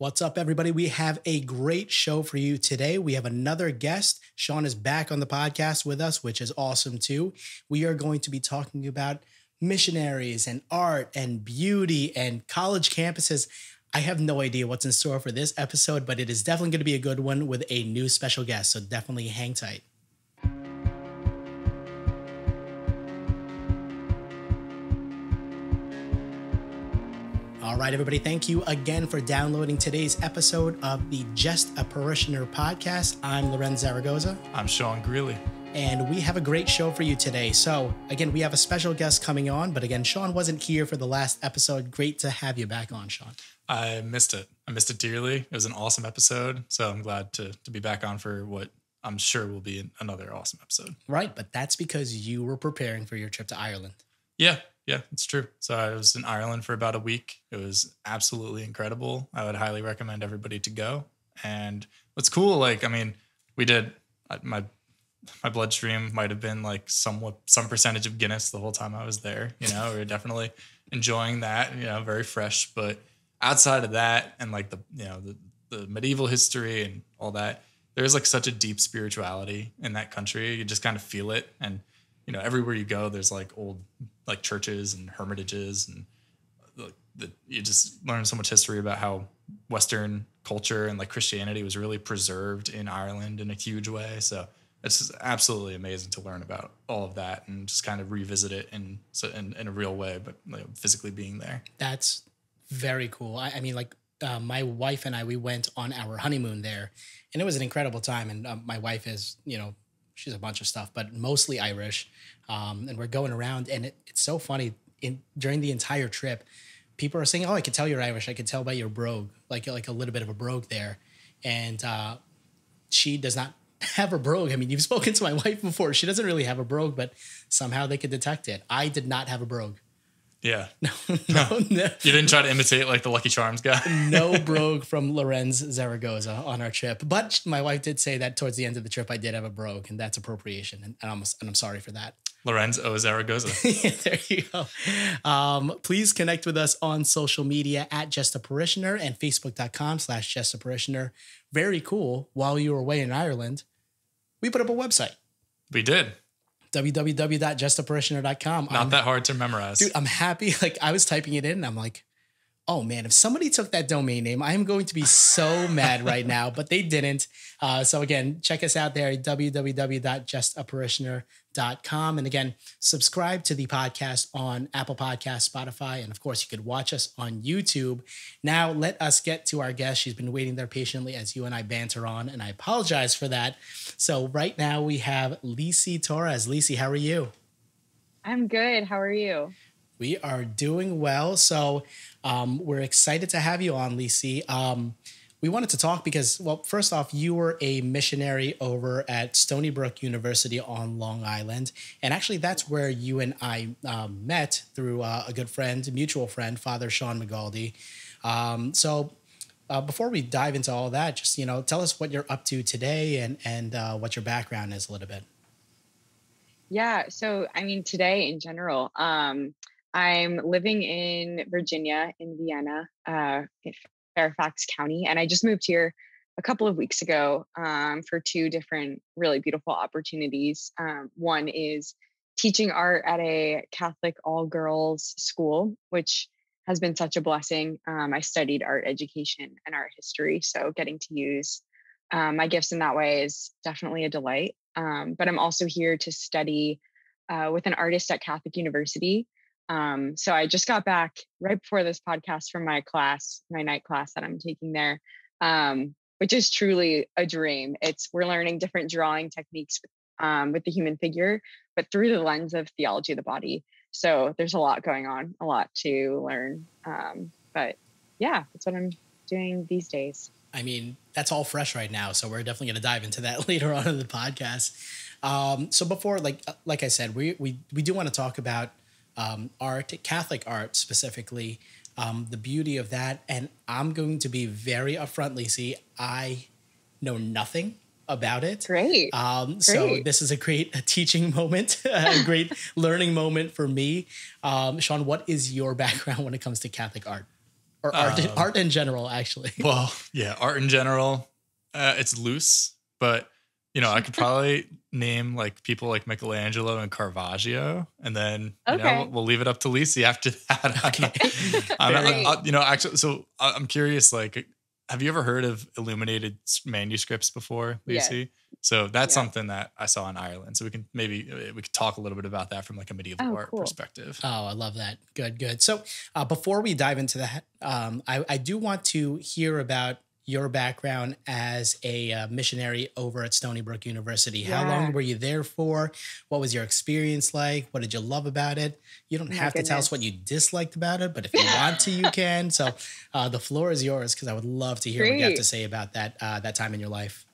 What's up, everybody? We have a great show for you today. We have another guest. Sean is back on the podcast with us, which is awesome too. We are going to be talking about missionaries and art and beauty and college campuses. I have no idea what's in store for this episode, but it is definitely going to be a good one with a new special guest. So definitely hang tight. All right, everybody, thank you again for downloading today's episode of the Just a Parishioner podcast. I'm Lorenz Zaragoza. I'm Sean Greeley. And we have a great show for you today. So, again, we have a special guest coming on, but again, Sean wasn't here for the last episode. Great to have you back on, Sean. I missed it. I missed it dearly. It was an awesome episode. So I'm glad to, to be back on for what I'm sure will be another awesome episode. Right. But that's because you were preparing for your trip to Ireland. Yeah. Yeah, it's true. So I was in Ireland for about a week. It was absolutely incredible. I would highly recommend everybody to go. And what's cool, like, I mean, we did my my bloodstream might have been like somewhat some percentage of Guinness the whole time I was there. You know, we were definitely enjoying that. You know, very fresh. But outside of that, and like the you know the the medieval history and all that, there's like such a deep spirituality in that country. You just kind of feel it, and you know, everywhere you go, there's like old like churches and hermitages, and the, you just learn so much history about how Western culture and like Christianity was really preserved in Ireland in a huge way. So it's absolutely amazing to learn about all of that and just kind of revisit it in so in, in a real way, but like physically being there. That's very cool. I, I mean, like uh, my wife and I, we went on our honeymoon there, and it was an incredible time. And um, my wife is, you know, she's a bunch of stuff, but mostly Irish. Um, and we're going around, and it, it's so funny. In during the entire trip, people are saying, "Oh, I can tell you're Irish. I can tell by your brogue, like like a little bit of a brogue there." And uh, she does not have a brogue. I mean, you've spoken to my wife before. She doesn't really have a brogue, but somehow they could detect it. I did not have a brogue. Yeah. No, no, no. You didn't try to imitate like the Lucky Charms guy. no brogue from Lorenz Zaragoza on our trip. But my wife did say that towards the end of the trip, I did have a brogue, and that's appropriation. And, I'm, and I'm sorry for that. Lorenz O. Zaragoza. there you go. Um, please connect with us on social media at Just a Parishioner and Facebook.com slash Just a Parishioner. Very cool. While you were away in Ireland, we put up a website. We did www.justaparishioner.com. Not I'm, that hard to memorize. Dude, I'm happy. Like I was typing it in and I'm like, oh man, if somebody took that domain name, I am going to be so mad right now, but they didn't. Uh, so again, check us out there at www.justaparishioner.com com. And again, subscribe to the podcast on Apple Podcast, Spotify, and of course, you could watch us on YouTube. Now, let us get to our guest. She's been waiting there patiently as you and I banter on, and I apologize for that. So, right now we have Lisi Torres. Lisi, how are you? I'm good. How are you? We are doing well. So, um, we're excited to have you on, Lisi. Um, we wanted to talk because, well, first off, you were a missionary over at Stony Brook University on Long Island. And actually, that's where you and I um, met through uh, a good friend, mutual friend, Father Sean McGaldy. Um, so, uh, before we dive into all that, just you know, tell us what you're up to today and and uh, what your background is a little bit. Yeah, so I mean, today in general, um, I'm living in Virginia, in Vienna, uh, Fairfax County. And I just moved here a couple of weeks ago um, for two different really beautiful opportunities. Um, one is teaching art at a Catholic all girls school, which has been such a blessing. Um, I studied art education and art history, so getting to use um, my gifts in that way is definitely a delight. Um, but I'm also here to study uh, with an artist at Catholic University um, so I just got back right before this podcast from my class, my night class that I'm taking there, um, which is truly a dream. It's we're learning different drawing techniques um, with the human figure, but through the lens of theology of the body. So there's a lot going on, a lot to learn. Um, but yeah, that's what I'm doing these days. I mean, that's all fresh right now, so we're definitely going to dive into that later on in the podcast. Um, so before, like like I said, we we we do want to talk about um, art, Catholic art specifically, um, the beauty of that. And I'm going to be very upfront, Lisi. I know nothing about it. Great. Um, great. So this is a great teaching moment, a great learning moment for me. Um, Sean, what is your background when it comes to Catholic art? or art, um, art in general, actually. Well, yeah, art in general, uh, it's loose, but you know, I could probably name like people like Michelangelo and Caravaggio, and then you okay. know we'll leave it up to Lisi after that. Okay. I'm, I'm, I'm, you know, actually, so I'm curious. Like, have you ever heard of illuminated manuscripts before, Lisi? Yes. So that's yeah. something that I saw in Ireland. So we can maybe uh, we could talk a little bit about that from like a medieval oh, art cool. perspective. Oh, I love that. Good, good. So uh, before we dive into that, um, I, I do want to hear about your background as a uh, missionary over at Stony Brook University. Yeah. How long were you there for? What was your experience like? What did you love about it? You don't have to tell us what you disliked about it, but if you want to, you can. So uh, the floor is yours because I would love to hear Great. what you have to say about that uh, that time in your life.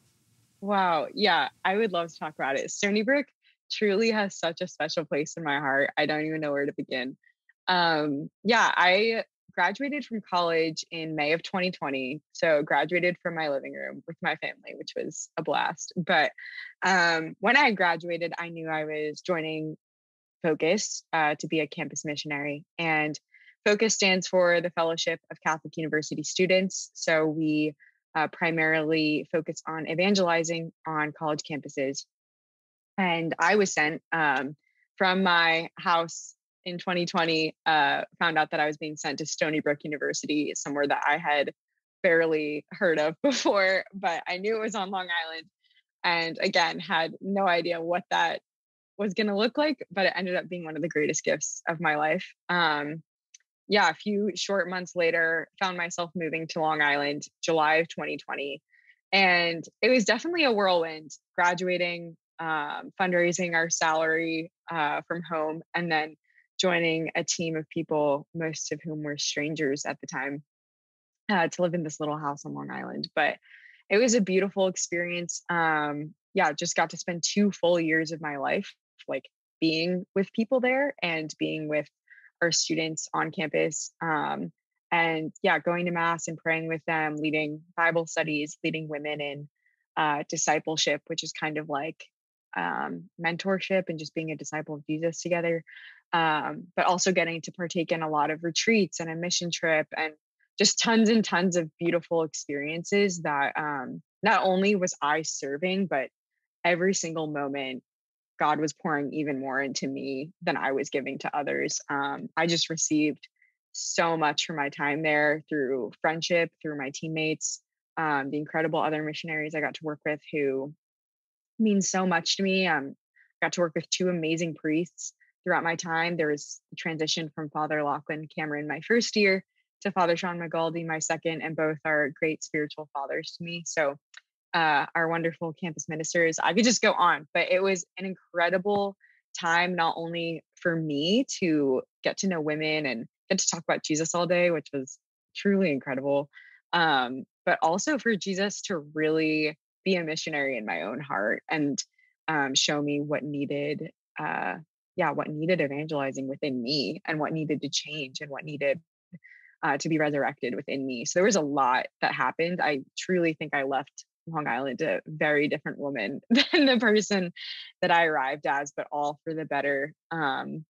Wow, yeah, I would love to talk about it. Stony Brook truly has such a special place in my heart. I don't even know where to begin. Um, yeah, I graduated from college in May of 2020. So graduated from my living room with my family, which was a blast. But um, when I graduated, I knew I was joining Focus uh, to be a campus missionary. And Focus stands for the Fellowship of Catholic University Students. So we uh, primarily focus on evangelizing on college campuses. And I was sent um, from my house in 2020 uh, found out that I was being sent to Stony Brook University, somewhere that I had barely heard of before, but I knew it was on Long Island. And again, had no idea what that was going to look like, but it ended up being one of the greatest gifts of my life. Um, yeah, a few short months later, found myself moving to Long Island, July of 2020. And it was definitely a whirlwind graduating, um, fundraising our salary uh, from home, and then joining a team of people, most of whom were strangers at the time, uh, to live in this little house on Long Island. But it was a beautiful experience. Um, yeah, just got to spend two full years of my life like being with people there and being with our students on campus. Um, and yeah, going to mass and praying with them, leading Bible studies, leading women in uh, discipleship, which is kind of like um, mentorship and just being a disciple of Jesus together um, but also getting to partake in a lot of retreats and a mission trip and just tons and tons of beautiful experiences that um, not only was I serving, but every single moment God was pouring even more into me than I was giving to others. Um, I just received so much from my time there through friendship, through my teammates, um, the incredible other missionaries I got to work with who mean so much to me. Um, got to work with two amazing priests throughout my time. There was transition from Father Lachlan Cameron my first year to Father Sean McGaldy my second, and both are great spiritual fathers to me. So, uh, our wonderful campus ministers, I could just go on, but it was an incredible time, not only for me to get to know women and get to talk about Jesus all day, which was truly incredible, um, but also for Jesus to really be a missionary in my own heart and um, show me what needed uh, yeah what needed evangelizing within me and what needed to change and what needed uh, to be resurrected within me. So there was a lot that happened. I truly think i left long island a very different woman than the person that i arrived as but all for the better. Um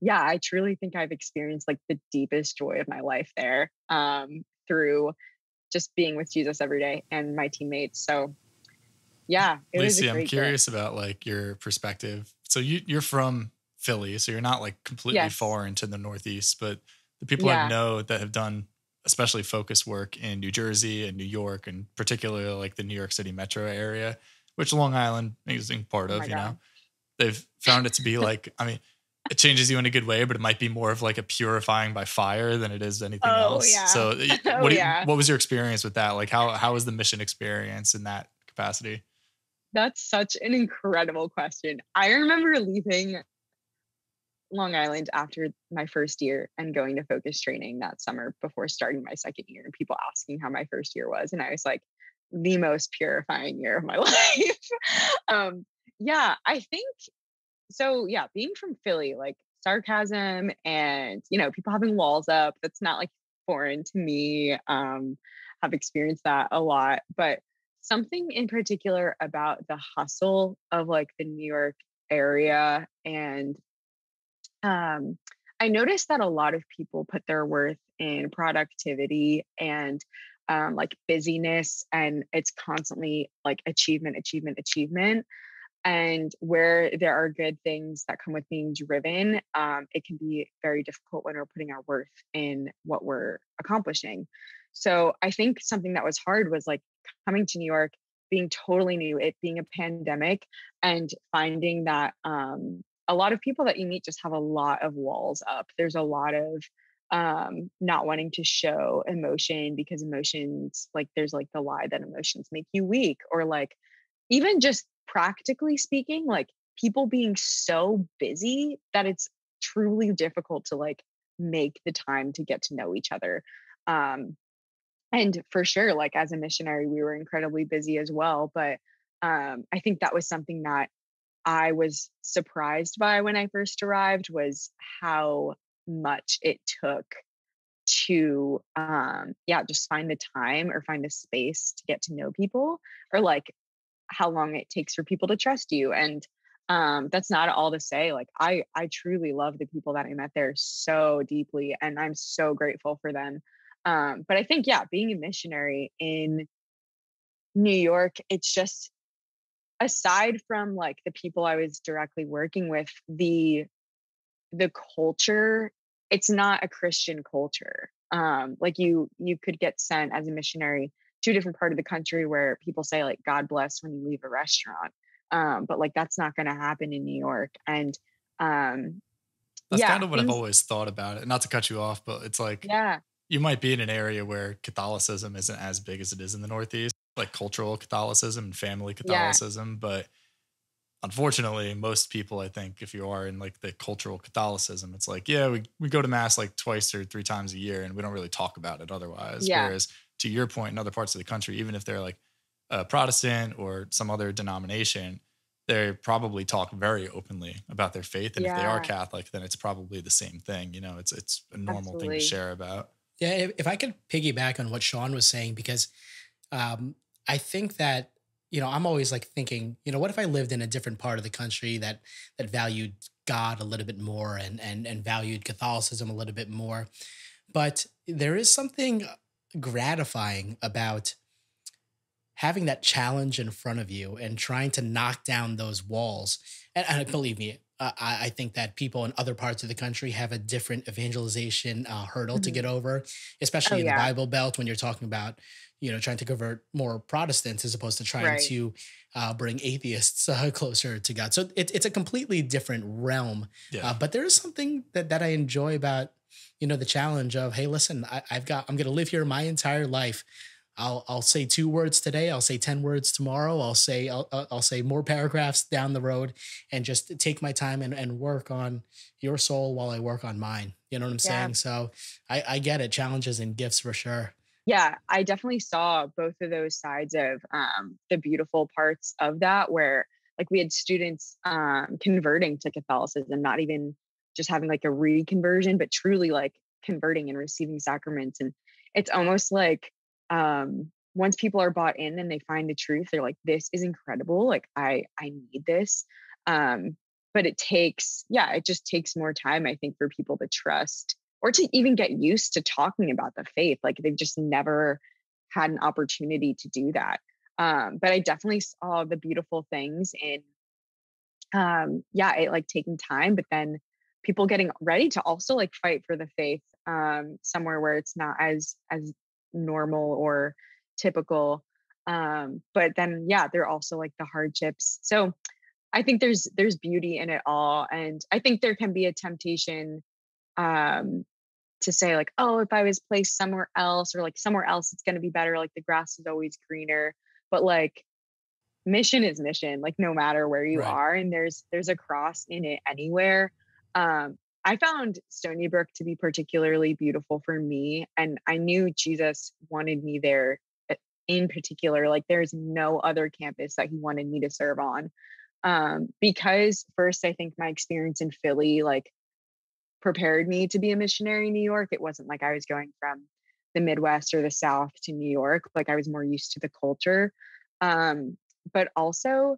yeah i truly think i've experienced like the deepest joy of my life there um through just being with jesus every day and my teammates so yeah Lisi, i'm curious gift. about like your perspective so you you're from Philly, so you're not like completely yes. foreign to the Northeast, but the people yeah. I know that have done especially focus work in New Jersey and New York, and particularly like the New York City metro area, which Long Island is part oh of, you God. know, they've found it to be like, I mean, it changes you in a good way, but it might be more of like a purifying by fire than it is anything oh, else. Yeah. So, oh, what, you, yeah. what was your experience with that? Like, how how was the mission experience in that capacity? That's such an incredible question. I remember leaving Long Island after my first year and going to focus training that summer before starting my second year, and people asking how my first year was. And I was like, the most purifying year of my life. um, yeah, I think so. Yeah, being from Philly, like sarcasm and, you know, people having walls up, that's not like foreign to me. Um, have experienced that a lot. But something in particular about the hustle of like the New York area. And um, I noticed that a lot of people put their worth in productivity and um, like busyness and it's constantly like achievement achievement achievement and where there are good things that come with being driven um, it can be very difficult when we're putting our worth in what we're accomplishing. So i think something that was hard was like coming to new york being totally new it being a pandemic and finding that um, a lot of people that you meet just have a lot of walls up. There's a lot of um not wanting to show emotion because emotions like there's like the lie that emotions make you weak or like even just practically speaking, like people being so busy that it's truly difficult to like make the time to get to know each other. Um, and for sure, like as a missionary, we were incredibly busy as well. But um, I think that was something that I was surprised by when I first arrived was how much it took to um yeah just find the time or find the space to get to know people or like how long it takes for people to trust you and um, that's not all to say like i i truly love the people that i met there so deeply and i'm so grateful for them. Um, but i think yeah being a missionary in new york it's just aside from like the people i was directly working with the the culture it's not a christian culture. Um like you you could get sent as a missionary two different part of the country where people say like God bless when you leave a restaurant. Um, but like that's not going to happen in New York. And um, that's yeah, kind of what things, I've always thought about it. Not to cut you off, but it's like yeah, you might be in an area where Catholicism isn't as big as it is in the Northeast, like cultural Catholicism and family Catholicism, yeah. but unfortunately most people i think if you are in like the cultural catholicism it's like yeah we, we go to mass like twice or three times a year and we don't really talk about it otherwise yeah. whereas to your point, in other parts of the country, even if they're like a Protestant or some other denomination, they probably talk very openly about their faith. And yeah. if they are Catholic, then it's probably the same thing. You know, it's it's a normal Absolutely. thing to share about. Yeah, if, if, I could piggyback on what Sean was saying, because um, I think that you know I'm always like thinking, you know, what if I lived in a different part of the country that that valued God a little bit more and and and valued Catholicism a little bit more, but there is something gratifying about having that challenge in front of you and trying to knock down those walls. And, and believe me, uh, I, I, think that people in other parts of the country have a different evangelization uh, hurdle mm-hmm. to get over, especially oh, in yeah. the Bible Belt when you're talking about, you know, trying to convert more Protestants as opposed to trying right. to uh, bring atheists uh, closer to God. So it, it's a completely different realm. Yeah. Uh, but there is something that that I enjoy about you know the challenge of hey listen I, i've got i'm going to live here my entire life I'll I'll say two words today. I'll say ten words tomorrow. I'll say I'll I'll say more paragraphs down the road, and just take my time and, and work on your soul while I work on mine. You know what I'm yeah. saying? So I I get it. Challenges and gifts for sure. Yeah, I definitely saw both of those sides of um, the beautiful parts of that, where like we had students um, converting to Catholicism, not even just having like a reconversion, but truly like converting and receiving sacraments. And it's almost like um, once people are bought in and they find the truth, they're like, this is incredible. Like I I need this. Um, but it takes, yeah, it just takes more time, I think, for people to trust or to even get used to talking about the faith. Like they've just never had an opportunity to do that. Um, but I definitely saw the beautiful things in um yeah it like taking time but then people getting ready to also like fight for the faith um, somewhere where it's not as as normal or typical um, but then yeah they're also like the hardships so i think there's there's beauty in it all and i think there can be a temptation um, to say like oh if i was placed somewhere else or like somewhere else it's going to be better like the grass is always greener but like mission is mission like no matter where you right. are and there's there's a cross in it anywhere um, I found Stony Brook to be particularly beautiful for me. And I knew Jesus wanted me there eh, in particular. Like, there's no other campus that he wanted me to serve on. Um, because, first, I think my experience in Philly, like, prepared me to be a missionary in New York. It wasn't like I was going from the Midwest or the South to New York. Like, I was more used to the culture. Um, but also,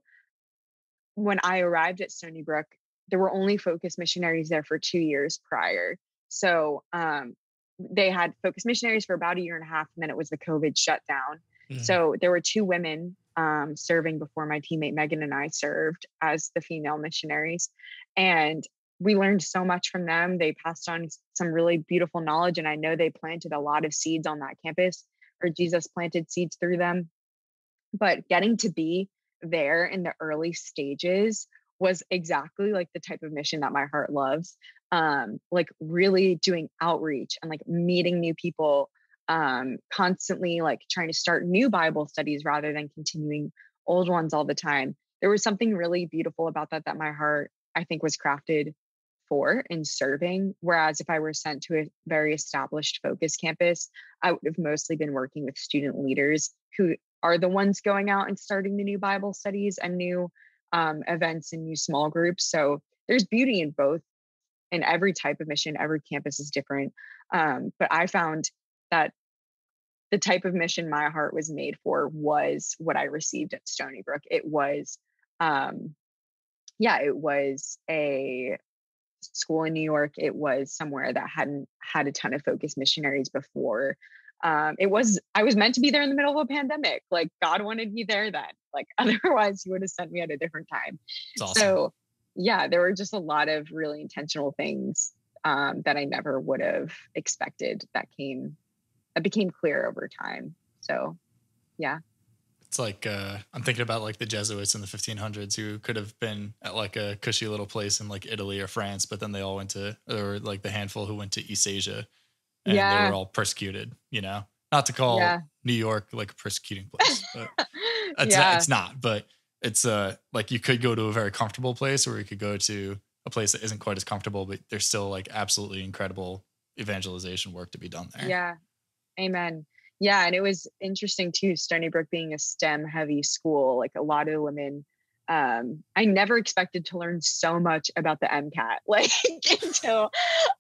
when I arrived at Stony Brook, there were only focus missionaries there for two years prior. So um, they had focus missionaries for about a year and a half, and then it was the COVID shutdown. Mhm. So there were two women um, serving before my teammate Megan and I served as the female missionaries. And we learned so much from them. They passed on some really beautiful knowledge. And I know they planted a lot of seeds on that campus, or Jesus planted seeds through them. But getting to be there in the early stages was exactly like the type of mission that my heart loves. Um, like really doing outreach and like meeting new people, um, constantly like trying to start new Bible studies rather than continuing old ones all the time. There was something really beautiful about that that my heart, I think, was crafted for in serving. Whereas if I were sent to a very established focus campus, I would have mostly been working with student leaders who are the ones going out and starting the new Bible studies and new um, events and new small groups. So there's beauty in both in every type of mission. Every campus is different. Um, but I found that the type of mission my heart was made for was what I received at Stony Brook. It was, um, yeah, it was a school in New York. It was somewhere that hadn't had a ton of focus missionaries before. Um, it was, I was meant to be there in the middle of a pandemic. Like God wanted me there then. Like otherwise, He would have sent me at a different time. Awesome. So, yeah, there were just a lot of really intentional things um, that I never would have expected that came, that became clear over time. So, yeah. It's like uh, I'm thinking about like the Jesuits in the 1500s who could have been at like a cushy little place in like Italy or France, but then they all went to, or like the handful who went to East Asia, and they were all persecuted. You know, not to call Yeah. New York like a persecuting place, but it's, yeah. not, it's not. But it's uh like you could go to a very comfortable place, or you could go to a place that isn't quite as comfortable, but there's still like absolutely incredible evangelization work to be done there. Yeah. Amen. Yeah. And it was interesting too, Stony Brook being a STEM heavy school, like a lot of women. Um, I never expected to learn so much about the MCAT, like until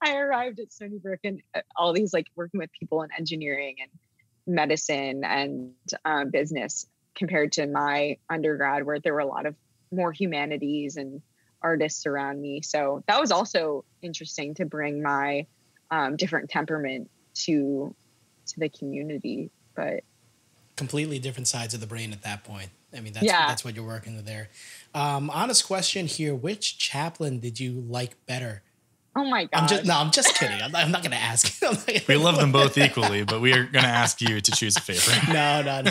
I arrived at Stony Brook and uh, all these like working with people in engineering and medicine and um, business compared to my undergrad, where there were a lot of more humanities and artists around me. So that was also interesting to bring my um, different temperament to to the community. But completely different sides of the brain at that point. I mean, that's Yeah. that's what you're working with there. Um, honest question here: Which chaplain did you like better? Oh my god, I'm just no, I'm just kidding. I'm, I'm not going to ask. I'm gonna- We love them both equally, but we are going to ask you to choose a favorite. no, no, no.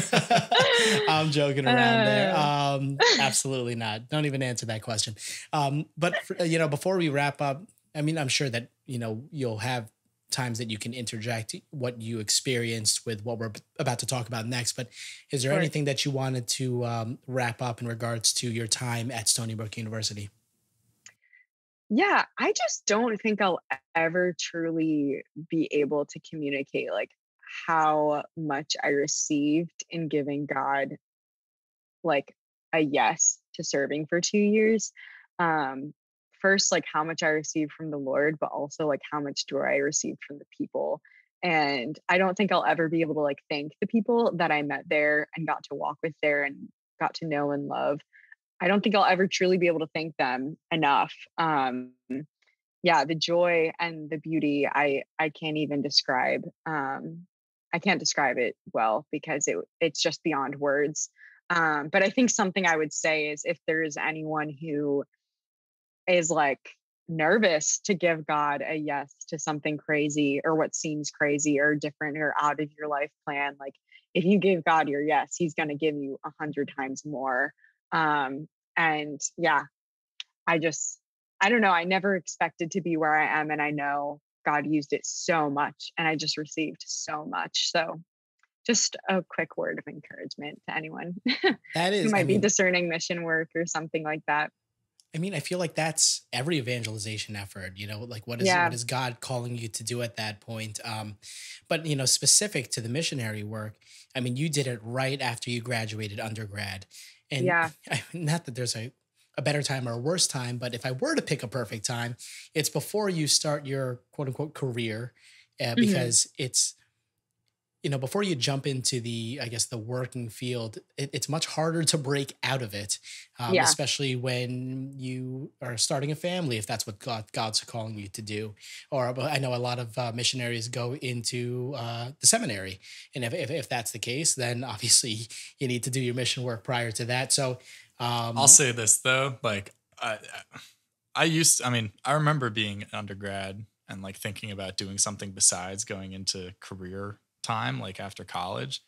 I'm joking around there. Uh. Um, absolutely not. Don't even answer that question. Um, but for, you know, before we wrap up, I mean, I'm sure that you know you'll have times that you can interject what you experienced with what we're about to talk about next. But is there Sure. anything that you wanted to um, wrap up in regards to your time at Stony Brook University? Yeah, I just don't think I'll ever truly be able to communicate like how much I received in giving God like a yes to serving for two years. Um, first, like how much I received from the Lord, but also like how much joy I received from the people. And I don't think I'll ever be able to like thank the people that I met there and got to walk with there and got to know and love. I don't think I'll ever truly be able to thank them enough. Um, yeah, the joy and the beauty, I I can't even describe. Um, I can't describe it well because it it's just beyond words. Um, but I think something I would say is if there is anyone who is like nervous to give God a yes to something crazy or what seems crazy or different or out of your life plan, like if you give God your yes, He's going to give you a hundred times more. Um, and yeah, I just, I don't know. I never expected to be where I am. And I know God used it so much and I just received so much. So just a quick word of encouragement to anyone That who is, might I be discerning mission work or something like that. I mean, I feel like that's every evangelization effort, you know, like what is Yeah. what is God calling you to do at that point? Um, but you know, specific to the missionary work, I mean, you did it right after you graduated undergrad. And Yeah. I, not that there's a, a better time or a worse time, but if I were to pick a perfect time, it's before you start your quote unquote career, uh, Mm-hmm. because it's you know before you jump into the i guess the working field it, it's much harder to break out of it um, Yeah. especially when you are starting a family if that's what God, god's calling you to do or i know a lot of uh, missionaries go into uh, the seminary and if, if, if that's the case then obviously you need to do your mission work prior to that so um, I'll say this though, like I, I used, I mean, I remember being an undergrad and like thinking about doing something besides going into career time, like after college.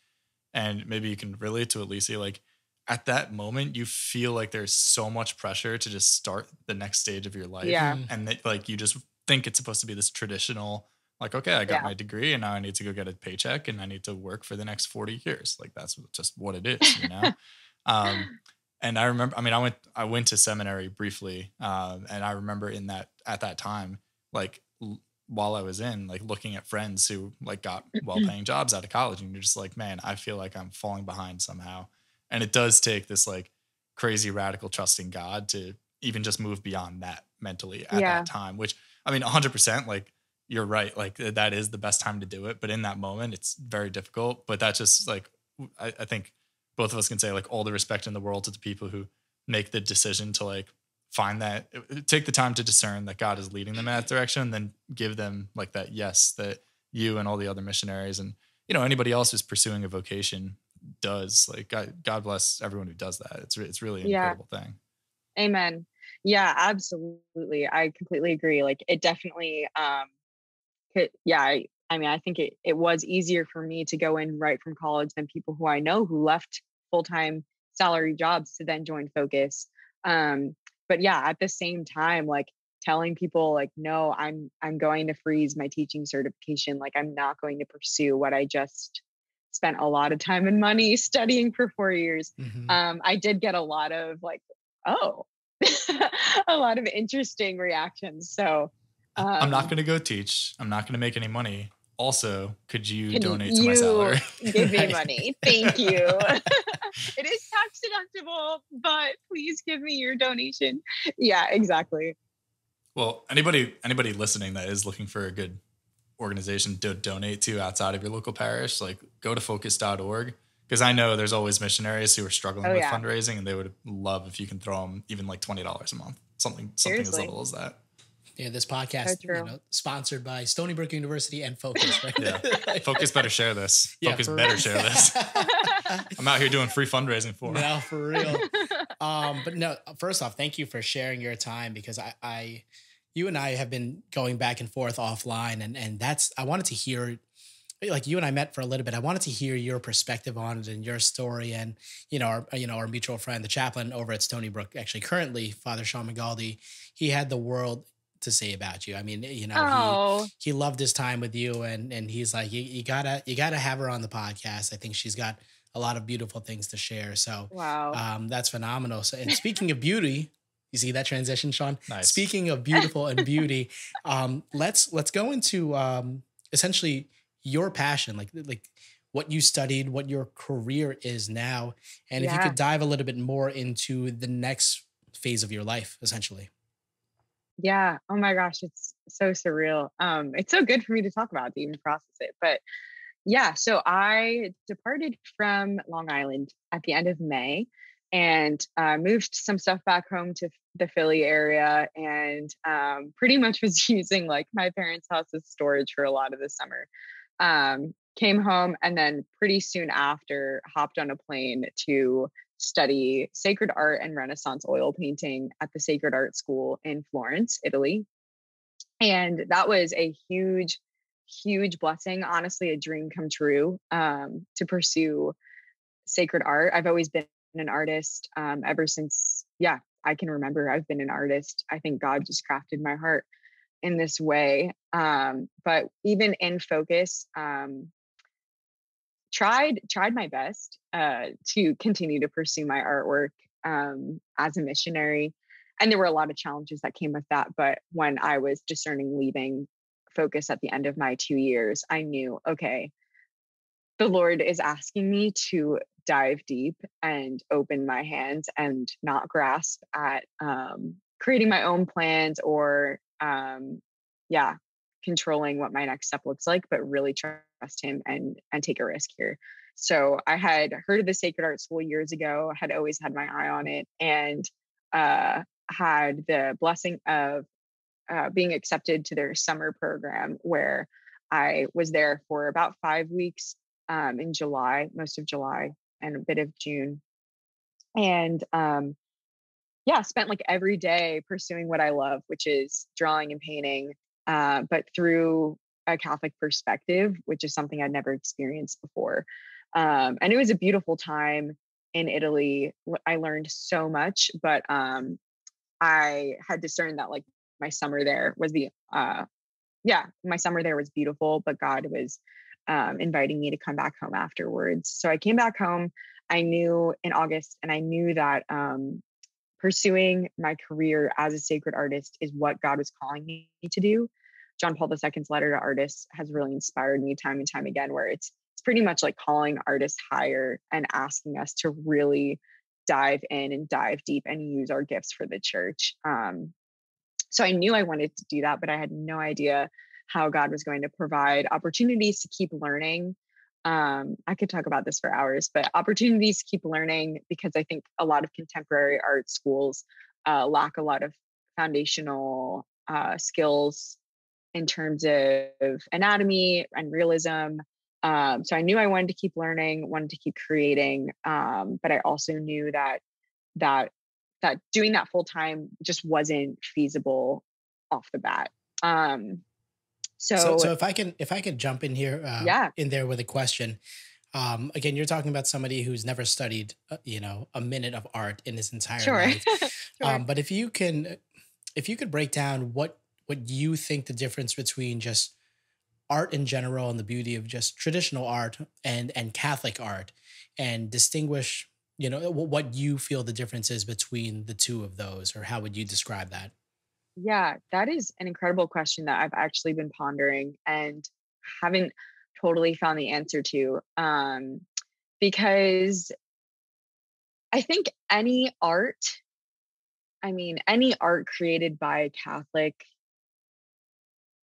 And maybe you can relate to it, Lisa. Like at that moment, you feel like there's so much pressure to just start the next stage of your life. Yeah. Mm. And that like you just think it's supposed to be this traditional, like, okay, I got Yeah. my degree and now I need to go get a paycheck and I need to work for the next 40 years. Like that's just what it is, you know? um, and I remember, I mean, I went, I went to seminary briefly, um, and I remember in that at that time, like l- while I was in, like looking at friends who like got mm-hmm. well-paying jobs out of college, and you're just like, man, I feel like I'm falling behind somehow. And it does take this like crazy radical trust in God to even just move beyond that mentally at Yeah. that time. Which I mean, 100 percent, like you're right, like that is the best time to do it. But in that moment, it's very difficult. But that's just like I, I think both of us can say like all the respect in the world to the people who make the decision to like find that take the time to discern that God is leading them in that direction and then give them like that yes that you and all the other missionaries and you know anybody else who's pursuing a vocation does like God, God bless everyone who does that it's it's really an Yeah. incredible thing Amen. Yeah, absolutely. I completely agree. Like it definitely um could, yeah, I, I mean, I think it it was easier for me to go in right from college than people who I know who left full-time salary jobs to then join Focus. Um but yeah, at the same time like telling people like no, I'm I'm going to freeze my teaching certification. Like I'm not going to pursue what I just spent a lot of time and money studying for 4 years mhm. um, I did get a lot of like, oh, a lot of interesting reactions. So um, I'm not going to go teach I'm not going to make any money also could you Can donate to my you salary give me money. Thank you. it is tax deductible, but please give me your donation. Yeah, exactly. Well, anybody anybody listening that is looking for a good organization to donate to outside of your local parish, like go to focus.org because I know there's always missionaries who are struggling Oh, with yeah. fundraising and they would love if you can throw them even like $20 a month. Something something Seriously. as little as that. Yeah this podcast you know, sponsored by stony brook university and focus right Yeah. Focus better share this. Yeah, Focus for better real. share this. I'm out here doing free fundraising for. no for real um but no first off thank you for sharing your time because i i you and i have been going back and forth offline and and that's i wanted to hear like you and i met for a little bit i wanted to hear your perspective on it and your story and you know our you know our mutual friend the chaplain over at stony brook actually currently father sean mcgaldy he had the world to say about you i mean you know he, oh, he loved his time with you and and he's like you, you gotta you gotta have her on the podcast i think she's got a lot of beautiful things to share so wow. um, that's phenomenal. So, and speaking of beauty, you see that transition, Sean. Nice. Speaking of beautiful and beauty, um, let's let's go into um, essentially your passion, like like what you studied, what your career is now, and if you could dive a little bit more into the next phase of your life, essentially. Yeah. Oh my gosh it's so surreal. Um it's so good for me to talk about to even process it but yeah so i departed from long island at the end of may and uh, moved some stuff back home to the philly area and um, pretty much was using like my parents house as storage for a lot of the summer. Um, came home and then pretty soon after hopped on a plane to study sacred art and Renaissance oil painting at the Sacred Art School in Florence, Italy. And that was a huge, huge blessing. Honestly, a dream come true um, to pursue sacred art. I've always been an artist um, ever since, yeah, I can remember I've been an artist. I think God just crafted my heart in this way. Um, but even in focus, um, tried tried my best uh, to continue to pursue my artwork um, as a missionary and there were a lot of challenges that came with that but when i was discerning leaving focus at the end of my two years i knew okay the lord is asking me to dive deep and open my hands and not grasp at um, creating my own plans or um, yeah controlling what my next step looks like but really try trust him and and take a risk here. So I had heard of the Sacred Art School years ago, had always had my eye on it, and uh, had the blessing of uh, being accepted to their summer program where I was there for about five weeks um, in July, most of July and a bit of June. And um, yeah, spent like every day pursuing what I love, which is drawing and painting, uh, but through a Catholic perspective, which is something I'd never experienced before. Um, and it was a beautiful time in Italy. I learned so much, but um, I had discerned that like my summer there was the uh, yeah, my summer there was beautiful, but God was um, inviting me to come back home afterwards. So I came back home. I knew in August, and I knew that um, pursuing my career as a sacred artist is what God was calling me to do. John Paul II's letter to artists has really inspired me time and time again, where it's it's pretty much like calling artists higher and asking us to really dive in and dive deep and use our gifts for the church. Um, so I knew I wanted to do that, but I had no idea how God was going to provide opportunities to keep learning. Um, I could talk about this for hours, but opportunities to keep learning because I think a lot of contemporary art schools uh, lack a lot of foundational uh, skills in terms of anatomy and realism. Um, so I knew I wanted to keep learning, wanted to keep creating, um, but I also knew that that that doing that full time just wasn't feasible off the bat. Um, so, so, so if I can, if I can jump in here, uh, yeah, in there with a question. Um, again, you're talking about somebody who's never studied, uh, you know, a minute of art in his entire sure. life. sure. Um, but if you can, if you could break down what what you think the difference between just art in general and the beauty of just traditional art and and Catholic art, and distinguish you know what you feel the difference is between the two of those or how would you describe that? Yeah that is an incredible question that i've actually been pondering and haven't totally found the answer to um, because i think any art i mean any art created by a catholic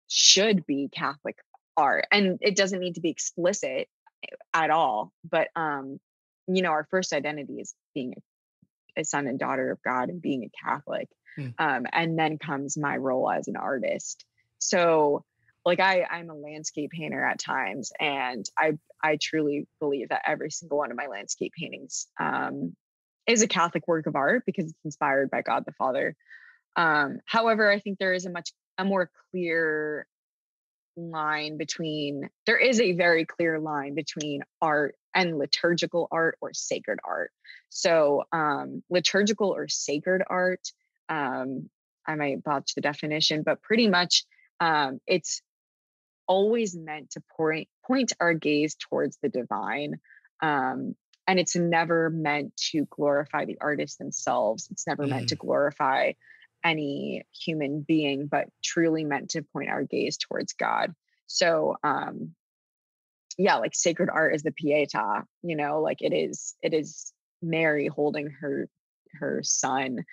should be catholic art and it doesn't need to be explicit eh, at all but um you know, our first identity is being a, a son and daughter of God and being a Catholic. Hmm. Um, and then comes my role as an artist. So like I, I'm a landscape painter at times, and I I truly believe that every single one of my landscape paintings um, is a Catholic work of art because it's inspired by God the Father. Um, however, I think there is a much a more clear line between there is a very clear line between art and liturgical art or sacred art so um, liturgical or sacred art um, i might botch the definition but pretty much um, it's always meant to point point our gaze towards the divine um, and it's never meant to glorify the artists themselves it's never mm. meant to glorify any human being, but truly meant to point our gaze towards God. So, um, yeah, like sacred art is the Pietà, you know, like it is, it is Mary holding her her son,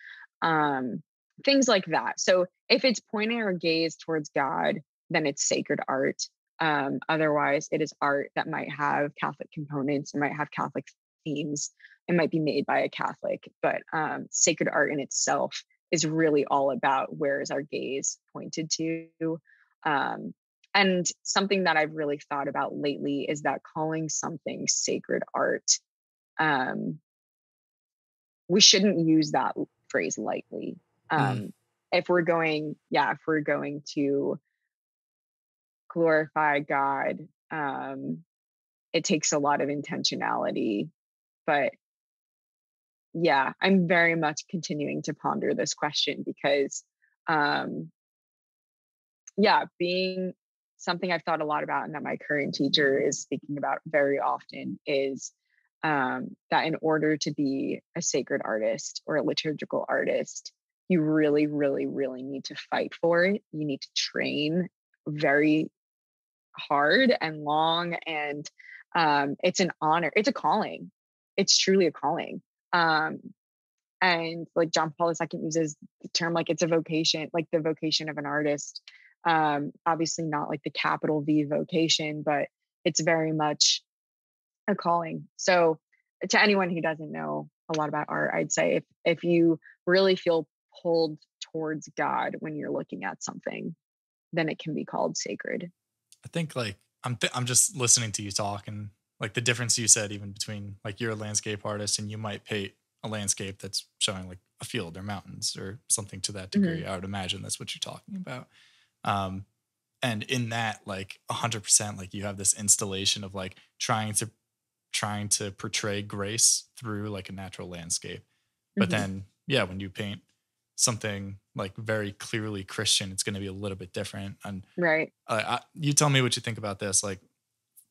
um, things like that. So if it's pointing our gaze towards God, then it's sacred art. Um, otherwise, it is art that might have Catholic components, it might have Catholic themes, it might be made by a Catholic, but um, sacred art in itself is really all about where is our gaze pointed to. Um, and something that I've really thought about lately is that calling something sacred art, um, we shouldn't use that phrase lightly. Mm. Um, mm. If we're going, yeah, if we're going to glorify God, um, it takes a lot of intentionality. But yeah, I'm very much continuing to ponder this question because, um, yeah, being something I've thought a lot about and that my current teacher is speaking about very often is um, that in order to be a sacred artist or a liturgical artist, you really, really, really need to fight for it. You need to train very hard and long. And um, it's an honor, it's a calling. It's truly a calling. Um, and like John Paul II uses the term like it's a vocation, like the vocation of an artist. Um, obviously not like the capital V vocation, but it's very much a calling. So to anyone who doesn't know a lot about art, I'd say if if you really feel pulled towards God when you're looking at something, then it can be called sacred. I think like I'm th- I'm just listening to you talk and like the difference you said even between like you're a landscape artist and you might paint a landscape that's showing like a field or mountains or something to that degree. Mm-hmm. I would imagine that's what you're talking about. Um, and in that, like hundred percent, like you have this installation of like trying to trying to portray grace through like a natural landscape. But mm-hmm. then, yeah, when you paint something like very clearly Christian, it's going to be a little bit different. And right, uh, I, you tell me what you think about this. Like,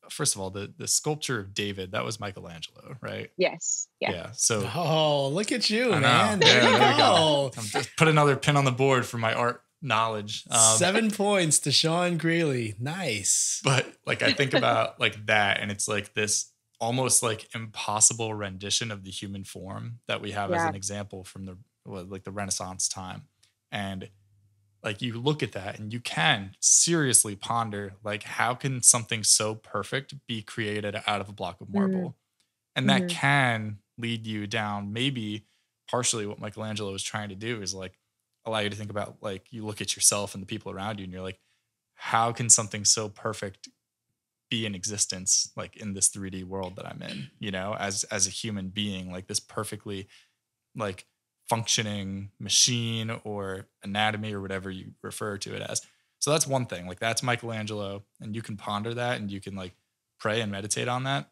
first of all, the the sculpture of David that was Michelangelo, right? Yes. Yeah. yeah so oh, look at you, man! There, there, there we go. just put another pin on the board for my art knowledge. Um, Seven points to Sean Greeley. Nice. But like I think about like that, and it's like this almost like impossible rendition of the human form that we have yeah. as an example from the like the Renaissance time, and like you look at that and you can seriously ponder like how can something so perfect be created out of a block of marble mm-hmm. and that mm-hmm. can lead you down maybe partially what michelangelo was trying to do is like allow you to think about like you look at yourself and the people around you and you're like how can something so perfect be in existence like in this 3D world that I'm in you know as as a human being like this perfectly like functioning machine or anatomy or whatever you refer to it as so that's one thing like that's Michelangelo and you can ponder that and you can like pray and meditate on that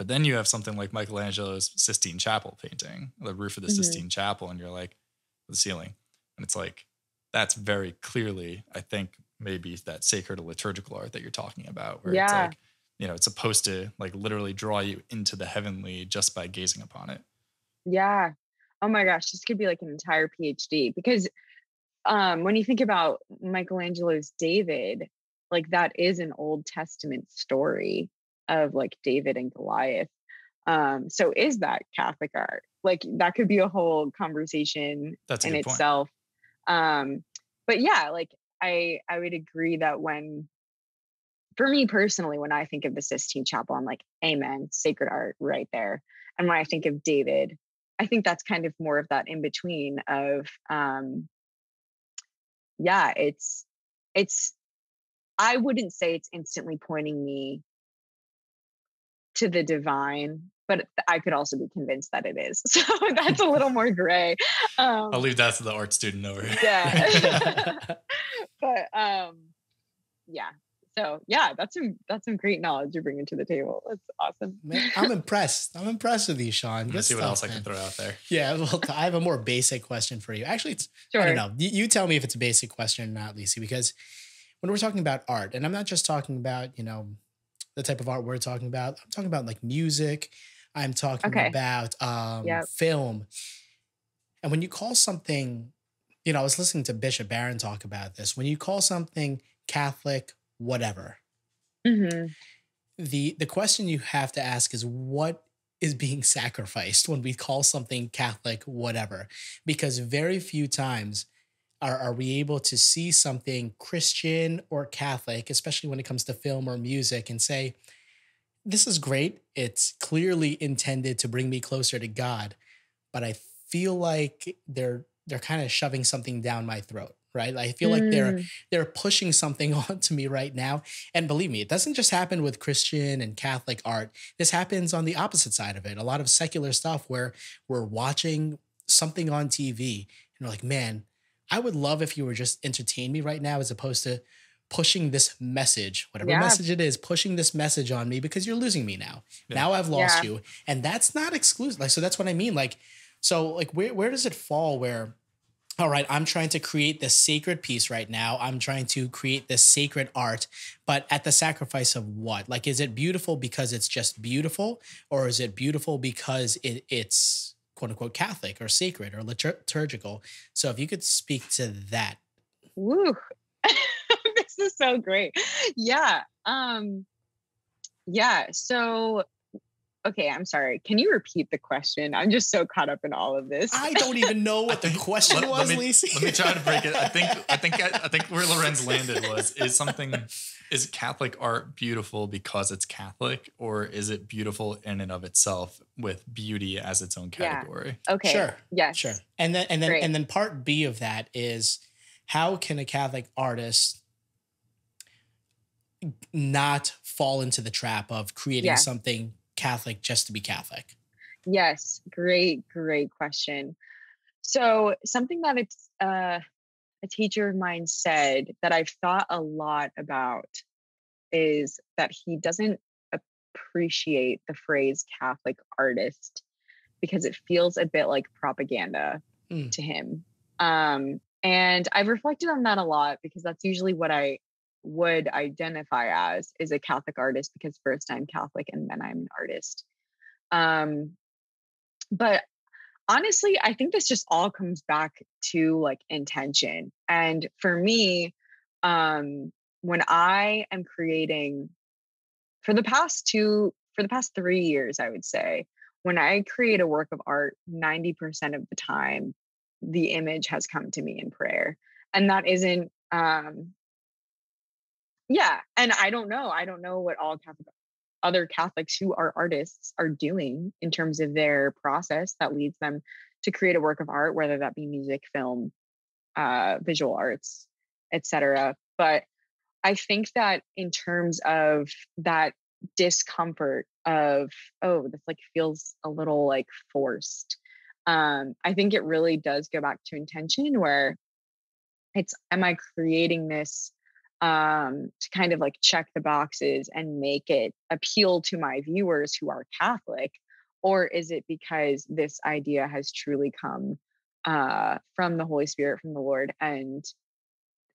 but then you have something like Michelangelo's Sistine Chapel painting the roof of the mm-hmm. Sistine Chapel and you're like the ceiling. And it's like, that's very clearly, I think, maybe that sacred liturgical art that you're talking about, where yeah. it's like, you know, it's supposed to like literally draw you into the heavenly just by gazing upon it. Yeah. Oh my gosh, this could be like an entire PhD because um when you think about Michelangelo's David, like that is an Old Testament story of like David and Goliath. Um, so is that Catholic art? like that could be a whole conversation That's in itself um but yeah like i i would agree that when for me personally when i think of the sistine chapel i'm like amen sacred art right there and when i think of david i think that's kind of more of that in between of um yeah it's it's i wouldn't say it's instantly pointing me to the divine but I could also be convinced that it is. So that's a little more gray. Um, I'll leave that to the art student over here. Yeah. but um, yeah. So yeah, that's some that's some great knowledge you're bringing to the table. That's awesome. Man, I'm impressed. I'm impressed with you, Sean. Let's see what else man. I can throw out there. Yeah, well, I have a more basic question for you. Actually, it's sure. I don't know. You, you tell me if it's a basic question or not, Lisa, because when we're talking about art, and I'm not just talking about you know the type of art we're talking about. I'm talking about like music. I'm talking okay. about um, yep. film. And when you call something, you know, I was listening to Bishop Barron talk about this. When you call something Catholic, whatever, mm-hmm. the the question you have to ask is what is being sacrificed when we call something Catholic, whatever, because very few times are, are we able to see something Christian or Catholic, especially when it comes to film or music, and say, this is great. It's clearly intended to bring me closer to God, but I feel like they're they're kind of shoving something down my throat, right? I feel mm. like they're mm. they're pushing something onto me right now. And believe me, it doesn't just happen with Christian and Catholic art. This happens on the opposite side of it. A lot of secular stuff where we're watching something on TV and we're like, man, I would love if you were just entertain me right now as opposed to pushing this message, whatever yeah. message it is, pushing this message on me because you're losing me now. Yeah. Now I've lost yeah. you. And that's not exclusive. Like, so that's what I mean. Like, so like where where does it fall where all right, I'm trying to create this sacred piece right now. I'm trying to create this sacred art, but at the sacrifice of what? Like, is it beautiful because it's just beautiful, or is it beautiful because it, it's quote unquote Catholic or sacred or liturgical? So, if you could speak to that. Woo. This is so great. Yeah. Um yeah, so okay, I'm sorry. Can you repeat the question? I'm just so caught up in all of this. I don't even know what the question let, was, let me, Lacey. Let me try to break it. I think I think I, I think where Lorenz landed was is something is Catholic art beautiful because it's Catholic, or is it beautiful in and of itself with beauty as its own category? Yeah. category? okay. Sure. Yes. Sure. And then and then Great. and then part B of that is how can a Catholic artist not fall into the trap of creating Yeah. something Catholic just to be Catholic? Yes, great, great question. So something that it's uh, a teacher of mine said that I've thought a lot about is that he doesn't appreciate the phrase Catholic artist because it feels a bit like propaganda Mm. to him. Um, and I've reflected on that a lot because that's usually what I would identify as is a Catholic artist because first I'm Catholic and then I'm an artist. Um, but honestly, I think this just all comes back to like intention. And for me, um, when I am creating for the past two, for the past three years, I would say, when I create a work of art, 90% of the time, the image has come to me in prayer. And that isn't, um, yeah. And I don't know. I don't know what all Catholic other Catholics who are artists are doing in terms of their process that leads them to create a work of art, whether that be music, film, uh, visual arts, etc. But I think that in terms of that discomfort of oh, this like feels a little like forced. Um, I think it really does go back to intention where it's am I creating this um, to kind of like check the boxes and make it appeal to my viewers who are Catholic? Or is it because this idea has truly come uh, from the Holy Spirit, from the Lord, and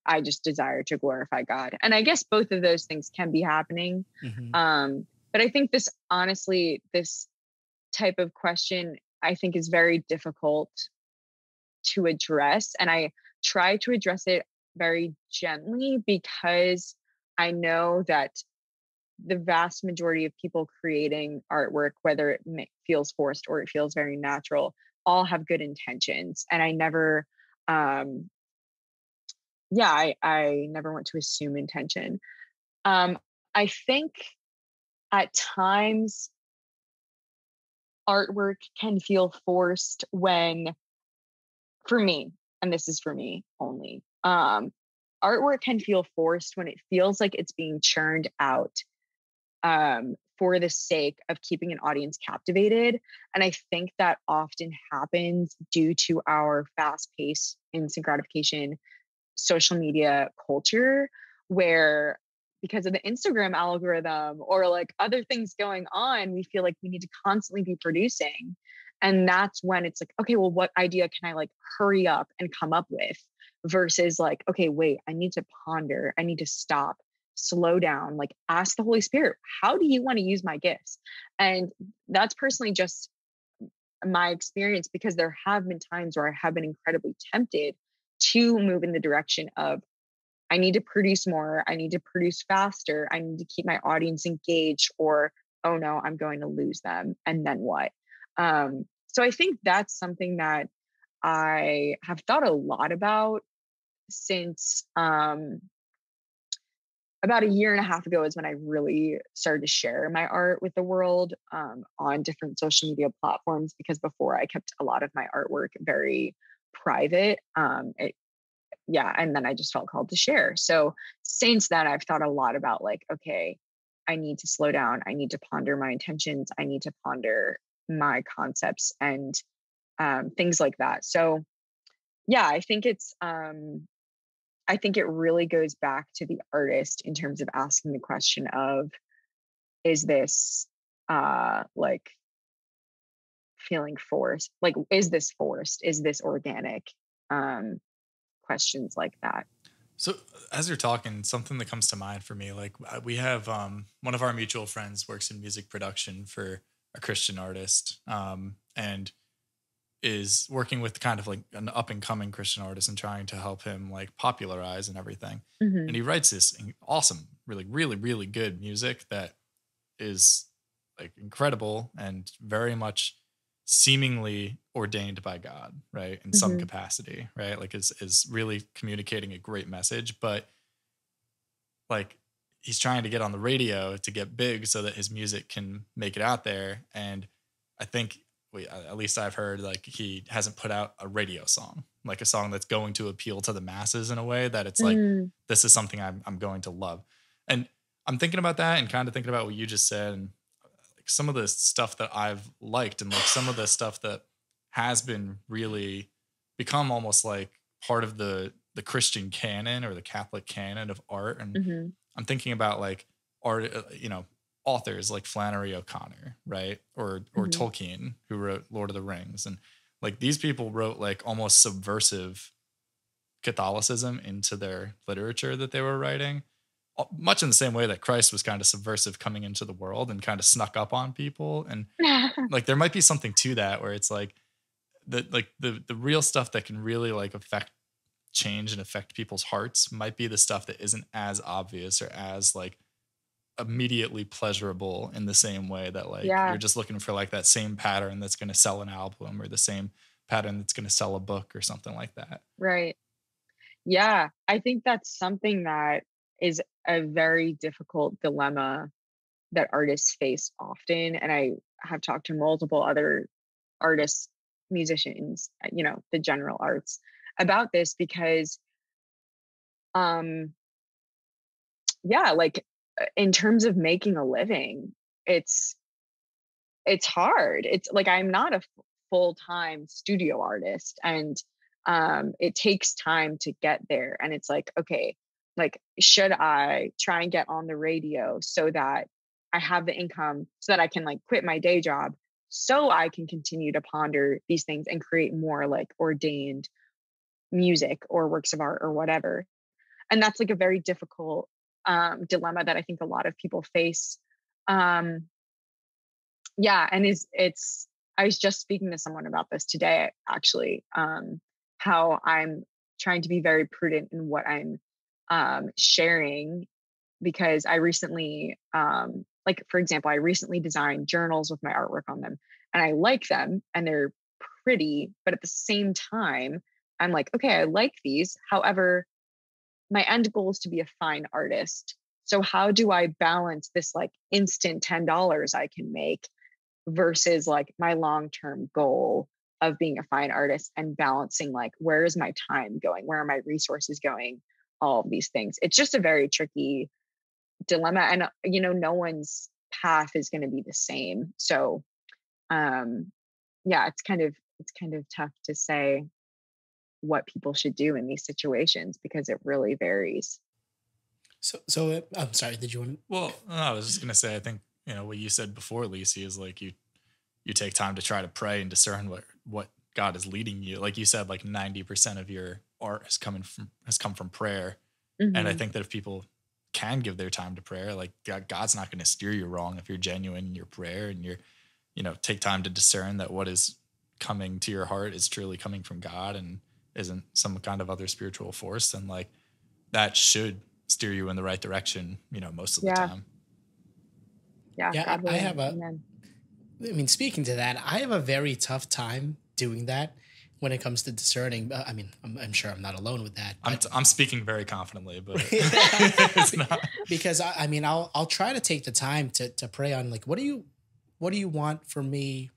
I just desire to glorify God? And I guess both of those things can be happening. Mhm. Um, but I think this, honestly, this type of question, I think is very difficult to address. And I try to address it very gently because I know that the vast majority of people creating artwork, whether it feels forced or it feels very natural, all have good intentions. And I never, um, yeah, I, I never want to assume intention. Um, I think at times artwork can feel forced when, for me, and this is for me only, um, artwork can feel forced when it feels like it's being churned out um, for the sake of keeping an audience captivated. And I think that often happens due to our fast paced instant gratification social media culture, where because of the Instagram algorithm or like other things going on, we feel like we need to constantly be producing. And that's when it's like, okay, well, what idea can I like hurry up and come up with versus like, okay, wait, I need to ponder, I need to stop, slow down, like ask the Holy Spirit, how do you want to use my gifts? And that's personally just my experience because there have been times where I have been incredibly tempted to move in the direction of I need to produce more, I need to produce faster, I need to keep my audience engaged, or oh no, I'm going to lose them. And then what? Um, so I think that's something that I have thought a lot about since um, about a year and a half ago is when I really started to share my art with the world um, on different social media platforms because before I kept a lot of my artwork very private. Um, it, yeah, and then I just felt called to share. So since then, I've thought a lot about like, okay, I need to slow down. I need to ponder my intentions. I need to ponder my concepts and um, things like that. So yeah, I think it's um, I think it really goes back to the artist in terms of asking the question of is this uh like feeling forced like is this forced? Is this organic? Um questions like that. So as you're talking, something that comes to mind for me, like uh, we have um, one of our mutual friends works in music production for a Christian artist, um, and is working with kind of like an up and coming Christian artist and trying to help him like popularize and everything. Mhm. And he writes this awesome, really, really, really good music that is like incredible and very much seemingly ordained by God, right? In some Mhm. capacity, right? Like is is really communicating a great message, but like he's trying to get on the radio to get big so that his music can make it out there and I think we at least I've heard like he hasn't put out a radio song, like a song that's going to appeal to the masses in a way that it's like Mm, this is something I'm I'm going to love. And I'm thinking about that and kind of thinking about what you just said and like some of the stuff that I've liked and like some of the stuff that has been really become almost like part of the the Christian canon or the Catholic canon of art and mhm. I'm thinking about like art, uh, you know, authors like Flannery O'Connor, right? Or or Mhm. Tolkien, who wrote Lord of the Rings, and like these people wrote like almost subversive Catholicism into their literature that they were writing, much in the same way that Christ was kind of subversive coming into the world and kind of snuck up on people, and like there might be something to that where it's like the like the the real stuff that can really like affect change and affect people's hearts might be the stuff that isn't as obvious or as like immediately pleasurable in the same way that like Yeah. you're just looking for like that same pattern that's going to sell an album or the same pattern that's going to sell a book or something like that. Right. Yeah, I think that's something that is a very difficult dilemma that artists face often. And I have talked to multiple other artists, musicians, you know, the general arts about this because, um, yeah, like uh, in terms of making a living, it's it's hard. It's like I'm not a full-time studio artist and um it takes time to get there and it's like okay like should i try and get on the radio so that i have the income so that i can like quit my day job so i can continue to ponder these things and create more like ordained music or works of art or whatever. And that's like a very difficult um dilemma that i think a lot of people face. Um yeah and is it's i was just speaking to someone about this today actually um how i'm trying to be very prudent in what i'm um sharing because i recently um like for example i recently designed journals with my artwork on them and i like them and they're pretty but at the same time i'm like okay i like these. However my end goal is to be a fine artist. So how do i balance this like instant $10 i can make versus like my long term goal of being a fine artist and balancing like where is my time going? Where are my resources going? All of these things. It's just a very tricky dilemma and uh, you know no one's path is going to be the same. So um yeah it's kind of it's kind of tough to say what people should do in these situations because it really varies So, so uh, I'm sorry. Did you want? To- Well, no, I was just gonna say, I think you know what you said before, Lisi, is like you you take time to try to pray and discern what what God is leading you. Like you said, like ninety percent of your art has coming from has come from prayer, and I Mhm. think that if people can give their time to prayer, like God, God's not going to steer you wrong if you're genuine in your prayer and you're, you know, take time to discern that what is coming to your heart is truly coming from God and isn't some kind of other spiritual force. And like that should steer you in the right direction, you know, most of the time. yeah, Yeah, God I have a- Amen. I mean, speaking to that, I have a very tough time doing that when it comes to discerning. I mean, I'm, I'm sure I'm not alone with that. I'm, t- I'm speaking very confidently, but it's not. because I, I mean I'll I'll try to take the time to to pray on like what do you what do you want from me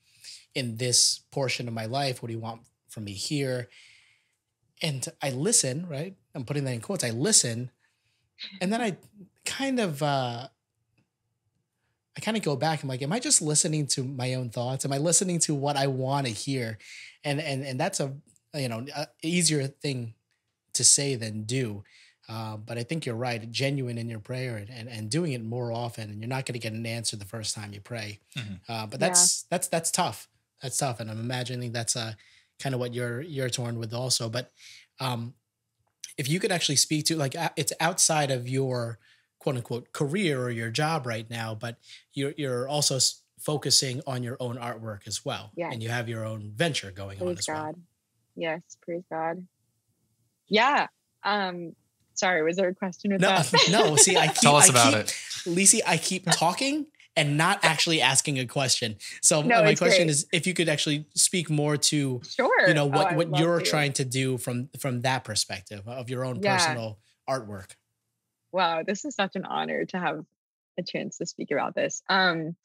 in this portion of my life? What do you want from me here? And I listen, right? I'm putting that in quotes. I listen, and then I kind of uh I kind of go back. I'm like, am I just listening to my own thoughts? Am I listening to what I want to hear? And and and that's a you know a easier thing to say than do. Uh, but I think you're right. Genuine in your prayer and, and, and doing it more often, and you're not going to get an answer the first time you pray. Mhm. Uh, but Yeah. that's that's that's tough. That's tough, and I'm imagining that's uh, kind of what you're you're torn with also. But um, if you could actually speak to like it's outside of your quote unquote career or your job right now, but you're you're also s- focusing on your own artwork as well, Yes. and you have your own venture going on as God. well. Yes, praise God. Yeah. Um, sorry, was there a question with No, that? no. See, I keep, Tell us I about keep, it. Lisi, I keep talking and not actually asking a question. So No, my question great. is if you could actually speak more to Sure. you know Oh, what would what you're to. trying to do from from that perspective of your own Yeah. personal artwork. Wow, this is such an honor to have a chance to speak about this. Um